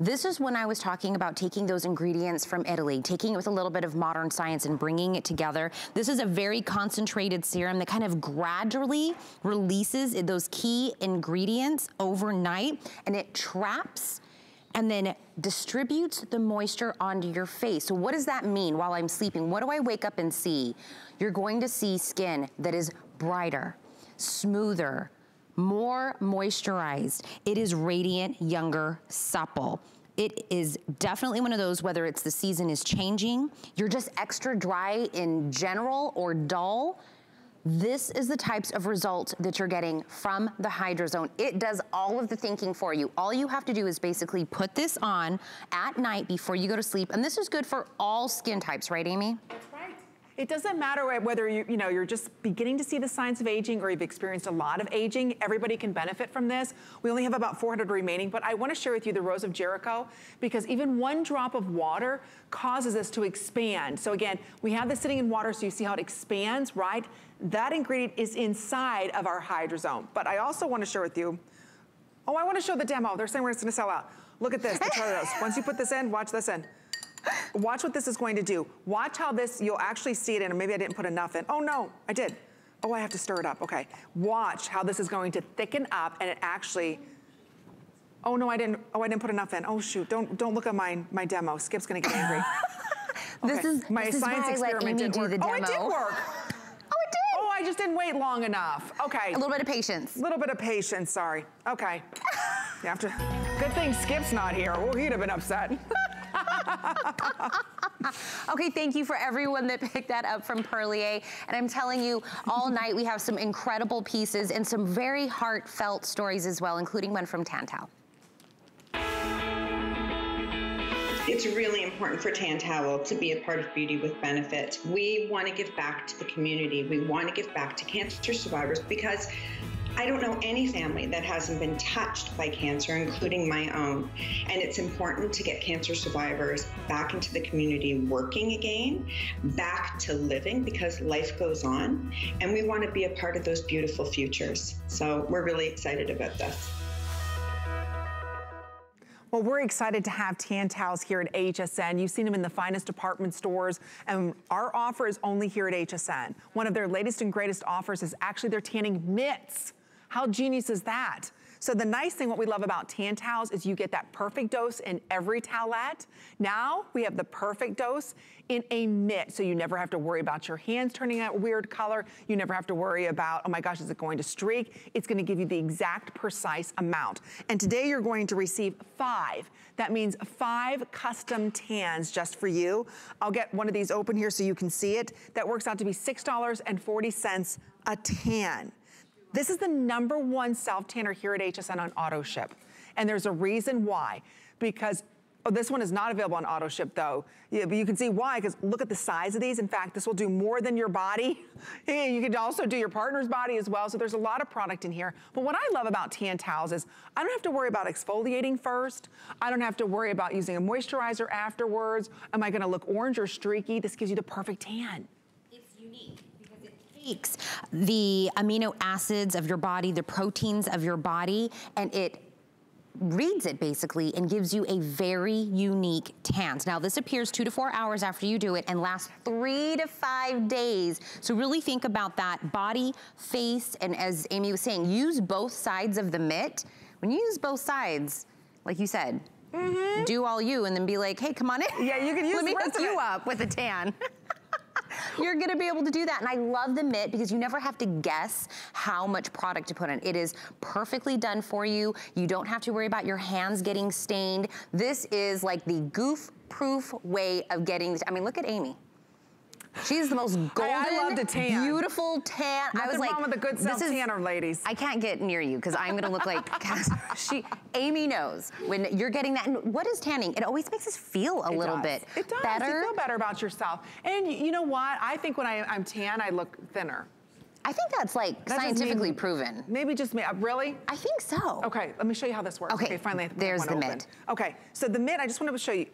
This is when I was talking about taking those ingredients from Italy, taking it with a little bit of modern science and bringing it together. This is a very concentrated serum that kind of gradually releases those key ingredients overnight and it traps and then distributes the moisture onto your face. So what does that mean while I'm sleeping? What do I wake up and see? You're going to see skin that is brighter, smoother, more moisturized. It is radiant, younger, supple. It is definitely one of those, whether it's the season is changing, you're just extra dry in general or dull, this is the types of results that you're getting from the Hydrozone. It does all of the thinking for you. All you have to do is basically put this on at night before you go to sleep. And this is good for all skin types, right, Amy? That's right. It doesn't matter whether you, you know, you're just beginning to see the signs of aging or you've experienced a lot of aging. Everybody can benefit from this. We only have about 400 remaining, but I want to share with you the Rose of Jericho because even one drop of water causes this to expand. So again, we have this sitting in water so you see how it expands, right? That ingredient is inside of our Hydrozone. But I also want to share with you, oh, I want to show the demo. They're saying we're going to sell out. Look at this, the Once you put this in, watch this in. Watch what this is going to do. Watch how this, you'll actually see it in, or maybe I didn't put enough in. Oh no, I did. Oh, I have to stir it up, okay. Watch how this is going to thicken up and it actually, oh no, I didn't, oh, I didn't put enough in. Oh shoot, don't, don't look at my, my demo. Skip's gonna get angry. Okay. This is, my this science is why I let Amy do work. the demo. Oh, it did work. Oh, it did. Oh, I just didn't wait long enough. Okay. A little bit of patience. A little bit of patience, sorry. Okay. you have to, good thing Skip's not here. Oh, he'd have been upset. okay, thank you for everyone that picked that up from Perlier. And I'm telling you, all night we have some incredible pieces and some very heartfelt stories as well, including one from Tantowel. It's really important for Tantowel to be a part of Beauty with Benefit. We want to give back to the community. We want to give back to cancer survivors because I don't know any family that hasn't been touched by cancer, including my own. And it's important to get cancer survivors back into the community working again, back to living because life goes on. And we want to be a part of those beautiful futures. So we're really excited about this. Well, we're excited to have tan towels here at HSN. You've seen them in the finest department stores, and our offer is only here at HSN. One of their latest and greatest offers is actually their tanning mitts. How genius is that? So the nice thing, what we love about tan towels is you get that perfect dose in every towelette. Now we have the perfect dose in a mitt, so you never have to worry about your hands turning out weird color. You never have to worry about, oh my gosh, is it going to streak? It's gonna give you the exact precise amount. And today you're going to receive five. That means five custom tans just for you. I'll get one of these open here so you can see it. That works out to be $6.40 a tan. This is the number one self-tanner here at HSN on auto ship. And there's a reason why. Because Oh, this one is not available on auto ship though. Yeah, but you can see why, because look at the size of these. In fact, this will do more than your body. you can also do your partner's body as well. So there's a lot of product in here. But what I love about tan towels is I don't have to worry about exfoliating first. I don't have to worry about using a moisturizer afterwards. Am I gonna look orange or streaky? This gives you the perfect tan takes the amino acids of your body, the proteins of your body, and it reads it basically and gives you a very unique tan. Now this appears two to four hours after you do it and lasts three to five days. So really think about that body, face, and as Amy was saying, use both sides of the mitt. When you use both sides, like you said, mm -hmm. do all you and then be like, hey, come on in. Yeah, you can use Let me hook you up with a tan. You're gonna be able to do that. And I love the mitt because you never have to guess how much product to put in. It is perfectly done for you. You don't have to worry about your hands getting stained. This is like the goof-proof way of getting, I mean, look at Amy. She's the most golden, I, I tan. beautiful tan. Nothing I was like, wrong with a good self tanner, ladies. I can't get near you because I'm gonna look like she. Amy knows when you're getting that. And what is tanning? It always makes us feel a it little does. bit it does. better. You feel better about yourself. And you know what? I think when I, am tan, I look thinner. I think that's like that scientifically mean, proven. Maybe just me, uh, really? I think so. Okay, let me show you how this works. Okay, okay finally there's the open. mitt. Okay, so the mitt, I just wanted to show you,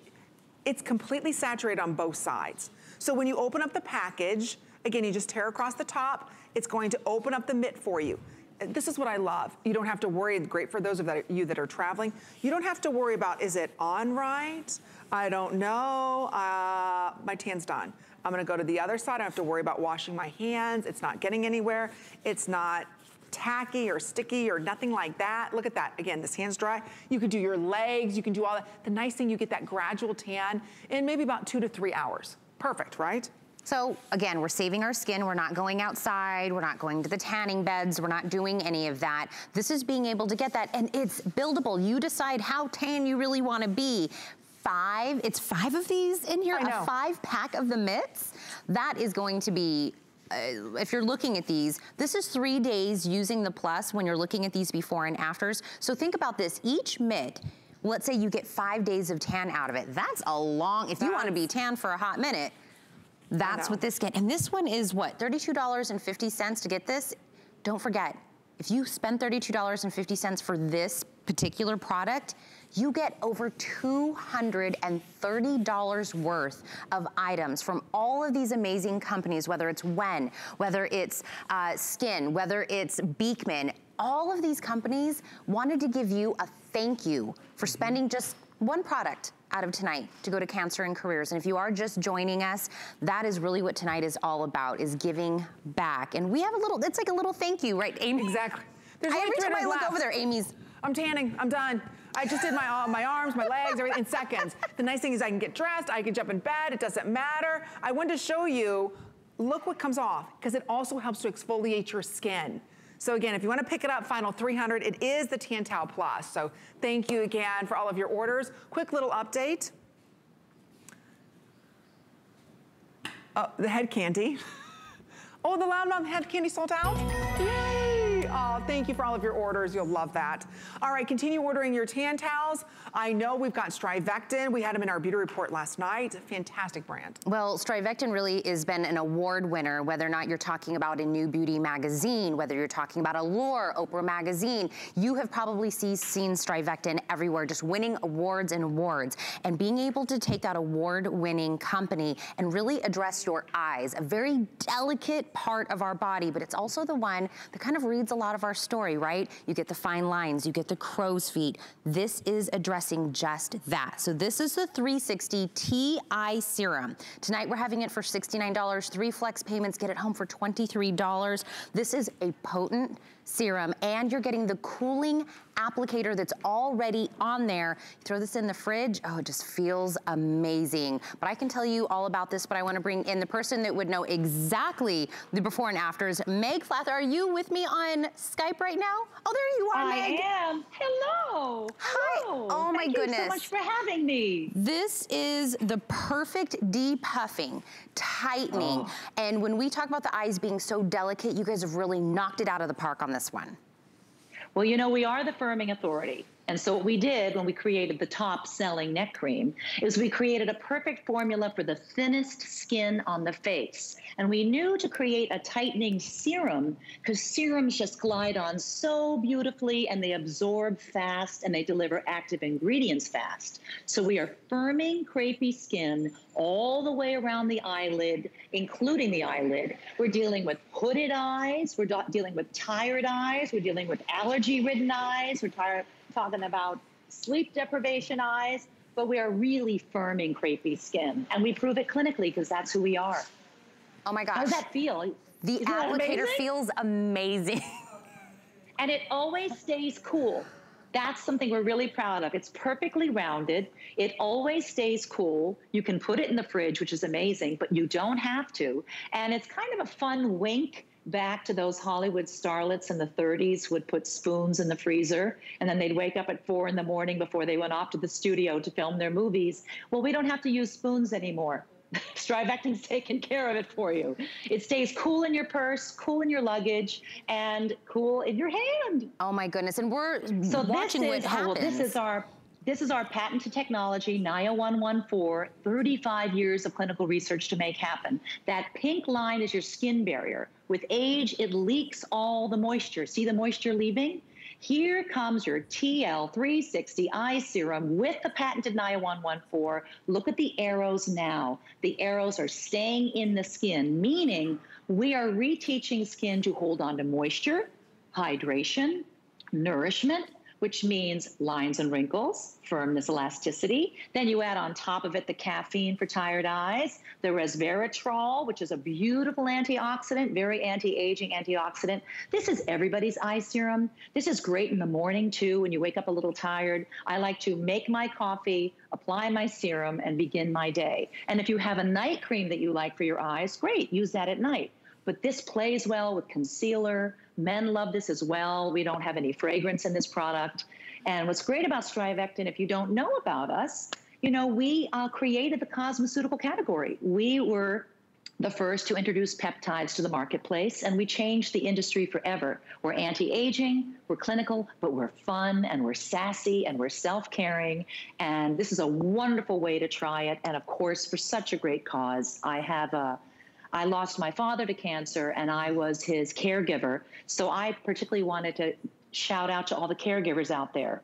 it's completely saturated on both sides. So when you open up the package, again, you just tear across the top, it's going to open up the mitt for you. this is what I love. You don't have to worry, great for those of you that are traveling, you don't have to worry about, is it on right? I don't know, uh, my tan's done. I'm gonna go to the other side, I don't have to worry about washing my hands, it's not getting anywhere, it's not tacky or sticky or nothing like that. Look at that. Again, this hand's dry. You can do your legs, you can do all that. The nice thing, you get that gradual tan in maybe about two to three hours. Perfect, right? So again, we're saving our skin. We're not going outside. We're not going to the tanning beds. We're not doing any of that. This is being able to get that and it's buildable. You decide how tan you really want to be. Five, it's five of these in here, a five pack of the mitts. That is going to be uh, if you're looking at these, this is three days using the plus when you're looking at these before and afters. So think about this, each mitt, let's say you get five days of tan out of it. That's a long, if you wanna be tan for a hot minute, that's what this get. And this one is what, $32.50 to get this? Don't forget, if you spend $32.50 for this particular product, you get over $230 worth of items from all of these amazing companies, whether it's Wen, whether it's uh, Skin, whether it's Beekman, all of these companies wanted to give you a thank you for spending just one product out of tonight to go to Cancer and Careers. And if you are just joining us, that is really what tonight is all about, is giving back. And we have a little, it's like a little thank you, right, Amy? Exactly. There's every time I look left. over there, Amy's. I'm tanning, I'm done. I just did my, my arms, my legs, everything in seconds. The nice thing is I can get dressed, I can jump in bed, it doesn't matter. I wanted to show you, look what comes off, because it also helps to exfoliate your skin. So again, if you wanna pick it up, final 300, it is the Tantowel Plus. So thank you again for all of your orders. Quick little update. Oh, the Head Kandy. Oh, the Loudmouth Head Kandy sold out? Yay! Oh, thank you for all of your orders. You'll love that. All right, continue ordering your tan towels. I know we've got Strivectin. We had them in our beauty report last night. Fantastic brand. Well, Strivectin really has been an award winner, whether or not you're talking about a new beauty magazine, whether you're talking about Allure, Oprah Magazine. You have probably see, seen Strivectin everywhere, just winning awards and awards. And being able to take that award-winning company and really address your eyes, a very delicate part of our body, but it's also the one that kind of reads a lot of our story, right? You get the fine lines, you get the crow's feet. This is addressing just that. So this is the 360 TI Serum. Tonight we're having it for $69, three flex payments, get it home for $23. This is a potent serum and you're getting the cooling applicator that's already on there. You throw this in the fridge, oh, it just feels amazing. But I can tell you all about this, but I wanna bring in the person that would know exactly the before and afters. Meg Flather, are you with me on Skype right now? Oh, there you are, I Meg. am. Hello. Hi. Hello. Oh my Thank goodness. Thank you so much for having me. This is the perfect depuffing, tightening. Oh. And when we talk about the eyes being so delicate, you guys have really knocked it out of the park on this one. Well, you know, we are the firming authority. And so what we did when we created the top selling neck cream is we created a perfect formula for the thinnest skin on the face. And we knew to create a tightening serum because serums just glide on so beautifully and they absorb fast and they deliver active ingredients fast. So we are firming crepey skin all the way around the eyelid, including the eyelid. We're dealing with hooded eyes. We're dealing with tired eyes. We're dealing with allergy ridden eyes. We're tired talking about sleep deprivation eyes, but we are really firming crepey skin. And we prove it clinically because that's who we are. Oh my gosh. How does that feel? The Isn't applicator feels amazing. and it always stays cool. That's something we're really proud of. It's perfectly rounded. It always stays cool. You can put it in the fridge, which is amazing, but you don't have to. And it's kind of a fun wink back to those Hollywood starlets in the 30s would put spoons in the freezer and then they'd wake up at four in the morning before they went off to the studio to film their movies. Well, we don't have to use spoons anymore. Strivectin's taken care of it for you. It stays cool in your purse, cool in your luggage, and cool in your hand. Oh my goodness! And we're so watching this what is, oh, well, this is our this is our patented technology, NIA 114, 35 years of clinical research to make happen. That pink line is your skin barrier. With age, it leaks all the moisture. See the moisture leaving? Here comes your TL360 eye serum with the patented NIA 114. Look at the arrows now. The arrows are staying in the skin, meaning we are reteaching skin to hold on to moisture, hydration, nourishment, which means lines and wrinkles, firmness, elasticity. Then you add on top of it the caffeine for tired eyes, the resveratrol, which is a beautiful antioxidant, very anti-aging antioxidant. This is everybody's eye serum. This is great in the morning too when you wake up a little tired. I like to make my coffee, apply my serum, and begin my day. And if you have a night cream that you like for your eyes, great, use that at night. But this plays well with concealer, Men love this as well. We don't have any fragrance in this product. And what's great about Strivectin, if you don't know about us, you know, we uh, created the cosmeceutical category. We were the first to introduce peptides to the marketplace, and we changed the industry forever. We're anti aging, we're clinical, but we're fun and we're sassy and we're self caring. And this is a wonderful way to try it. And of course, for such a great cause, I have a I lost my father to cancer and I was his caregiver. So I particularly wanted to shout out to all the caregivers out there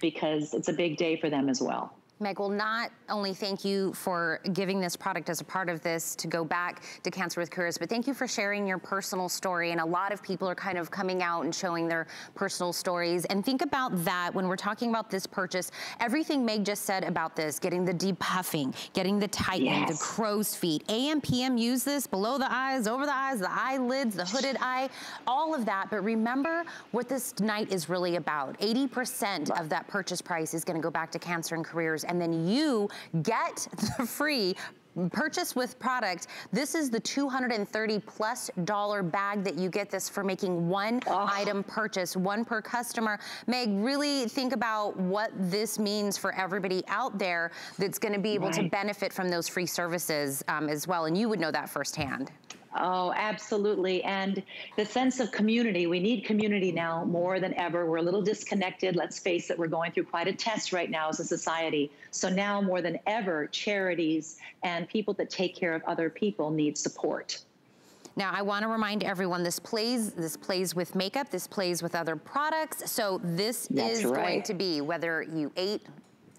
because it's a big day for them as well. Meg will not only thank you for giving this product as a part of this to go back to Cancer with Careers, but thank you for sharing your personal story. And a lot of people are kind of coming out and showing their personal stories. And think about that when we're talking about this purchase. Everything Meg just said about this, getting the depuffing, getting the tightening, yes. the crow's feet. AM, PM use this below the eyes, over the eyes, the eyelids, the hooded eye, all of that. But remember what this night is really about. 80% of that purchase price is gonna go back to Cancer and Careers and then you get the free purchase with product, this is the 230 plus dollar bag that you get this for making one oh. item purchase, one per customer. Meg, really think about what this means for everybody out there that's gonna be able right. to benefit from those free services um, as well. And you would know that firsthand. Oh, absolutely. And the sense of community, we need community now more than ever. We're a little disconnected. Let's face it, we're going through quite a test right now as a society. So now more than ever, charities and people that take care of other people need support. Now, I want to remind everyone this plays this plays with makeup, this plays with other products. So this That's is right. going to be whether you ate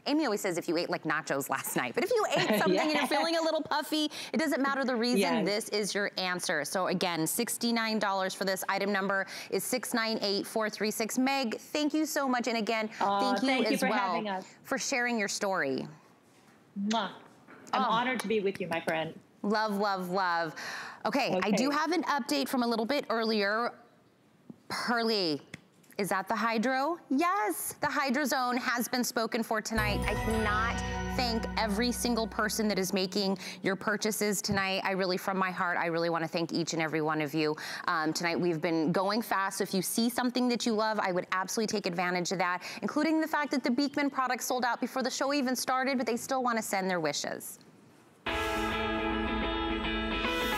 Amy always says if you ate like nachos last night, but if you ate something and you're feeling a little puffy, it doesn't matter the reason, yes. this is your answer. So again, $69 for this. Item number is 698436. Meg, thank you so much. And again, oh, thank you thank as you well for sharing your story. Mwah. I'm oh. honored to be with you, my friend. Love, love, love. Okay, okay, I do have an update from a little bit earlier. Perlier, is that the hydro? Yes, the hydrozone has been spoken for tonight. I cannot thank every single person that is making your purchases tonight. I really, from my heart, I really want to thank each and every one of you. Um, tonight we've been going fast. So if you see something that you love, I would absolutely take advantage of that, including the fact that the Beekman product sold out before the show even started, but they still want to send their wishes.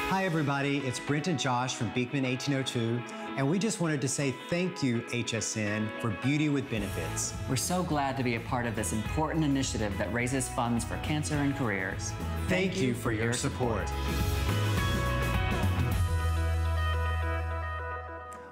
Hi everybody, it's Brent and Josh from Beekman 1802. And we just wanted to say thank you, HSN, for Beauty with Benefits. We're so glad to be a part of this important initiative that raises funds for cancer and careers. Thank, thank you for your support. support.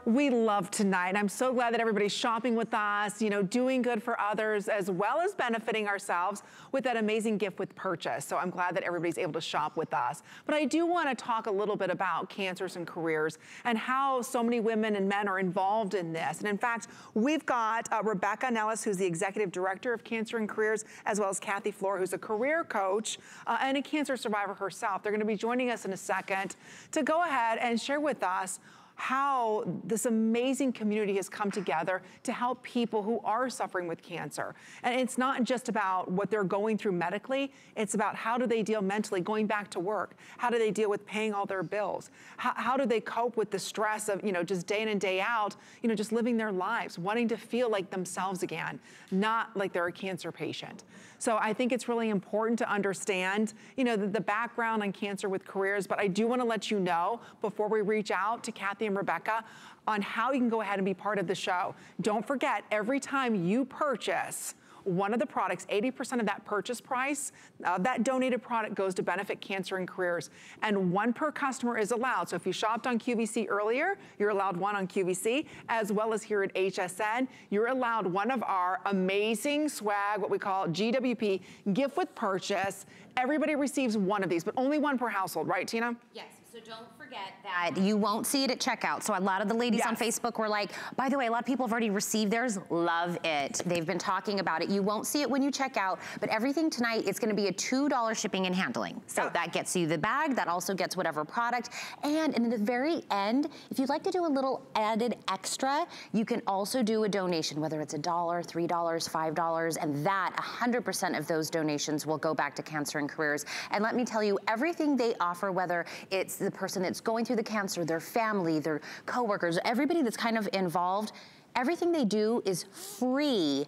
We love tonight. I'm so glad that everybody's shopping with us, you know, doing good for others as well as benefiting ourselves with that amazing gift with purchase. So I'm glad that everybody's able to shop with us. But I do want to talk a little bit about cancers and careers and how so many women and men are involved in this. And in fact, we've got uh, Rebecca Nellis, who's the Executive Director of Cancer and Careers, as well as Kathy Flora, who's a career coach uh, and a cancer survivor herself. They're going to be joining us in a second to go ahead and share with us how this amazing community has come together to help people who are suffering with cancer. And it's not just about what they're going through medically, it's about how do they deal mentally going back to work? How do they deal with paying all their bills? How, how do they cope with the stress of, you know, just day in and day out, you know, just living their lives, wanting to feel like themselves again, not like they're a cancer patient. So I think it's really important to understand, you know, the, the background on cancer with careers, but I do want to let you know before we reach out to Kathy and Rebecca on how you can go ahead and be part of the show. Don't forget, every time you purchase, one of the products, 80% of that purchase price, uh, that donated product goes to benefit cancer and careers. And one per customer is allowed. So if you shopped on QVC earlier, you're allowed one on QVC, as well as here at HSN, you're allowed one of our amazing swag, what we call GWP, gift with purchase. Everybody receives one of these, but only one per household, right, Tina? Yes. So don't forget that you won't see it at checkout. So a lot of the ladies yes. on Facebook were like, by the way, a lot of people have already received theirs. Love it. They've been talking about it. You won't see it when you check out, but everything tonight is gonna be a $2 shipping and handling. So yeah. that gets you the bag, that also gets whatever product. And in the very end, if you'd like to do a little added extra, you can also do a donation, whether it's a dollar, $3, $5, and that 100% of those donations will go back to Cancer and Careers. And let me tell you, everything they offer, whether it's the person that's going through the cancer, their family, their coworkers, everybody that's kind of involved, everything they do is free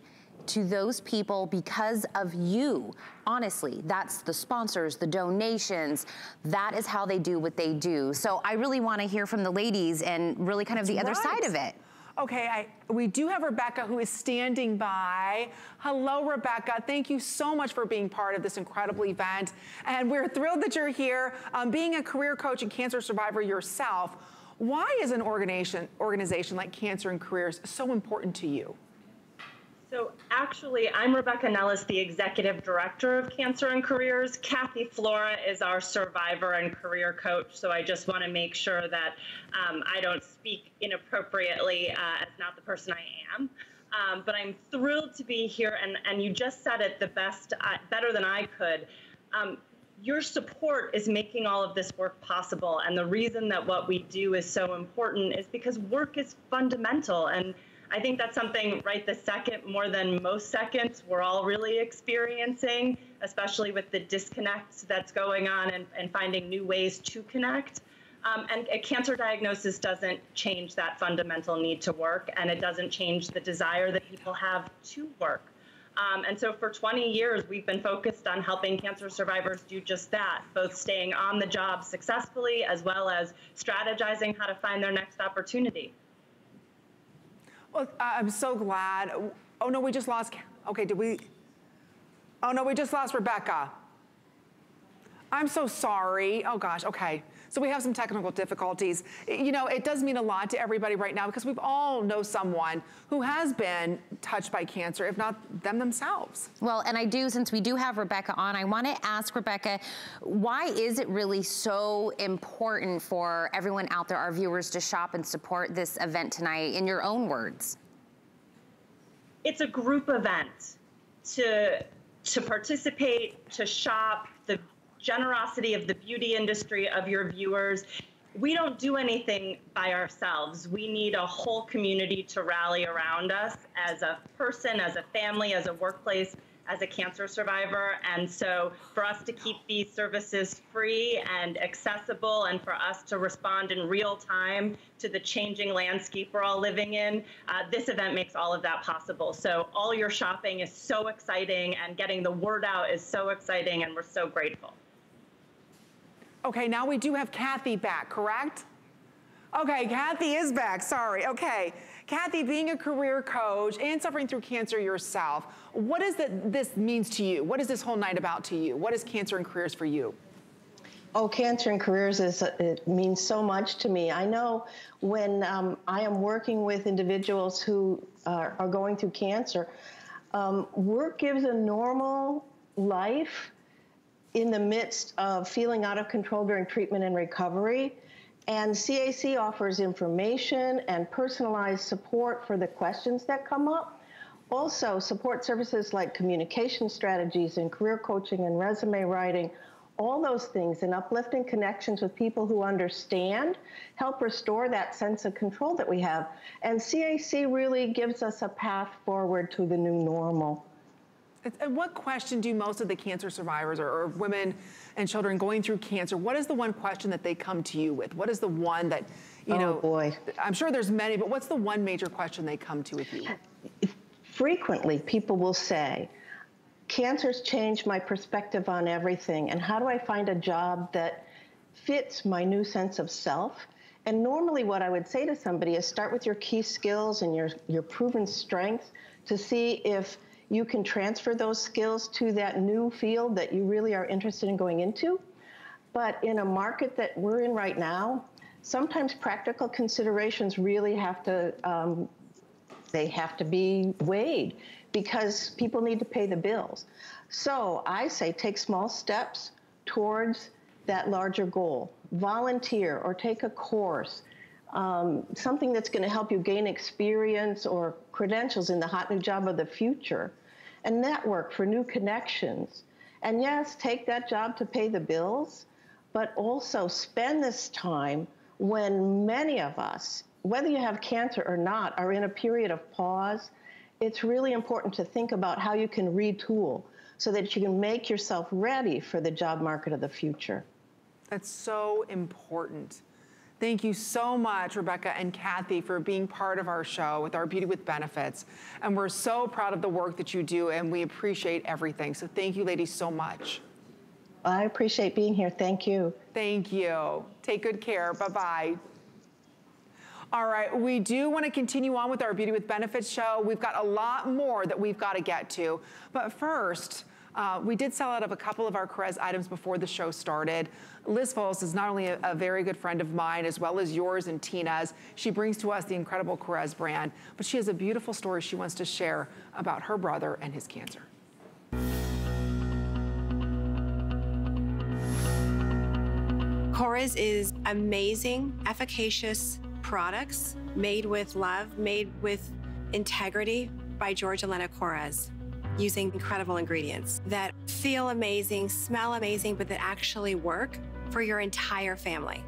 to those people because of you. Honestly, that's the sponsors, the donations. That is how they do what they do. So I really want to hear from the ladies and really kind of the other side of it. Okay, I, we do have Rebecca who is standing by. Hello, Rebecca. Thank you so much for being part of this incredible event. And we're thrilled that you're here. Um, being a career coach and cancer survivor yourself, why is an organization, organization like Cancer and Careers so important to you? So actually, I'm Rebecca Nellis, the Executive Director of Cancer and Careers. Kathy Flora is our survivor and career coach. So I just want to make sure that um, I don't speak inappropriately uh, as not the person I am. Um, but I'm thrilled to be here, and, and you just said it the best, uh, better than I could. Um, your support is making all of this work possible. And the reason that what we do is so important is because work is fundamental. And I think that's something right the second, more than most seconds, we're all really experiencing, especially with the disconnect that's going on and, and finding new ways to connect. Um, and a cancer diagnosis doesn't change that fundamental need to work, and it doesn't change the desire that people have to work. Um, and so for 20 years, we've been focused on helping cancer survivors do just that, both staying on the job successfully as well as strategizing how to find their next opportunity. I'm so glad. Oh no, we just lost, okay, did we? Oh no, we just lost Rebecca. I'm so sorry. Oh gosh, okay. So we have some technical difficulties. You know, it does mean a lot to everybody right now because we've all know someone who has been touched by cancer, if not them themselves. Well, and I do, since we do have Rebecca on, I want to ask Rebecca, why is it really so important for everyone out there, our viewers, to shop and support this event tonight in your own words? It's a group event to to participate, to shop, the generosity of the beauty industry, of your viewers. We don't do anything by ourselves. We need a whole community to rally around us as a person, as a family, as a workplace, as a cancer survivor. And so for us to keep these services free and accessible and for us to respond in real time to the changing landscape we're all living in, uh, this event makes all of that possible. So all your shopping is so exciting and getting the word out is so exciting and we're so grateful. Okay, now we do have Kathy back, correct? Okay, Kathy is back, sorry, okay. Kathy, being a career coach and suffering through cancer yourself, what is that this means to you? What is this whole night about to you? What is cancer and careers for you? Oh, cancer and careers is it means so much to me. I know when um, I am working with individuals who are, are going through cancer, um, work gives a normal life in the midst of feeling out of control during treatment and recovery. And CAC offers information and personalized support for the questions that come up. Also, support services like communication strategies and career coaching and resume writing, all those things, and uplifting connections with people who understand help restore that sense of control that we have. And CAC really gives us a path forward to the new normal. And what question do most of the cancer survivors or, or, women and children going through cancer, what is the one question that they come to you with? What is the one that, you oh, know, boy. I'm sure there's many, but what's the one major question they come to with you? Frequently, people will say, cancer's changed my perspective on everything, and how do I find a job that fits my new sense of self? And normally what I would say to somebody is start with your key skills and your, your proven strengths to see if you can transfer those skills to that new field that you really are interested in going into. But in a market that we're in right now, sometimes practical considerations really have to um, they have to be weighed because people need to pay the bills. So I say take small steps towards that larger goal. volunteer or take a course, um, something that's going to help you gain experience or credentials in the hot new job of the future, and network for new connections. And yes, take that job to pay the bills, but also spend this time when many of us, whether you have cancer or not, are in a period of pause. It's really important to think about how you can retool so that you can make yourself ready for the job market of the future. That's so important. Thank you so much, Rebecca and Kathy, for being part of our show with our Beauty with Benefits. And we're so proud of the work that you do, and we appreciate everything. So thank you, ladies, so much. I appreciate being here. Thank you. Thank you. Take good care. Bye-bye. All right, we do want to continue on with our Beauty with Benefits show. We've got a lot more that we've got to get to. But first, uh, we did sell out of a couple of our Korres items before the show started. Liz Foles is not only a, a, very good friend of mine, as well as yours and Tina's. She brings to us the incredible Korres brand, but she has a beautiful story she wants to share about her brother and his cancer. Korres is amazing, efficacious products made with love, made with integrity by George Elena Korres Mm-hmm. using incredible ingredients that feel amazing, smell amazing, but that actually work for your entire family.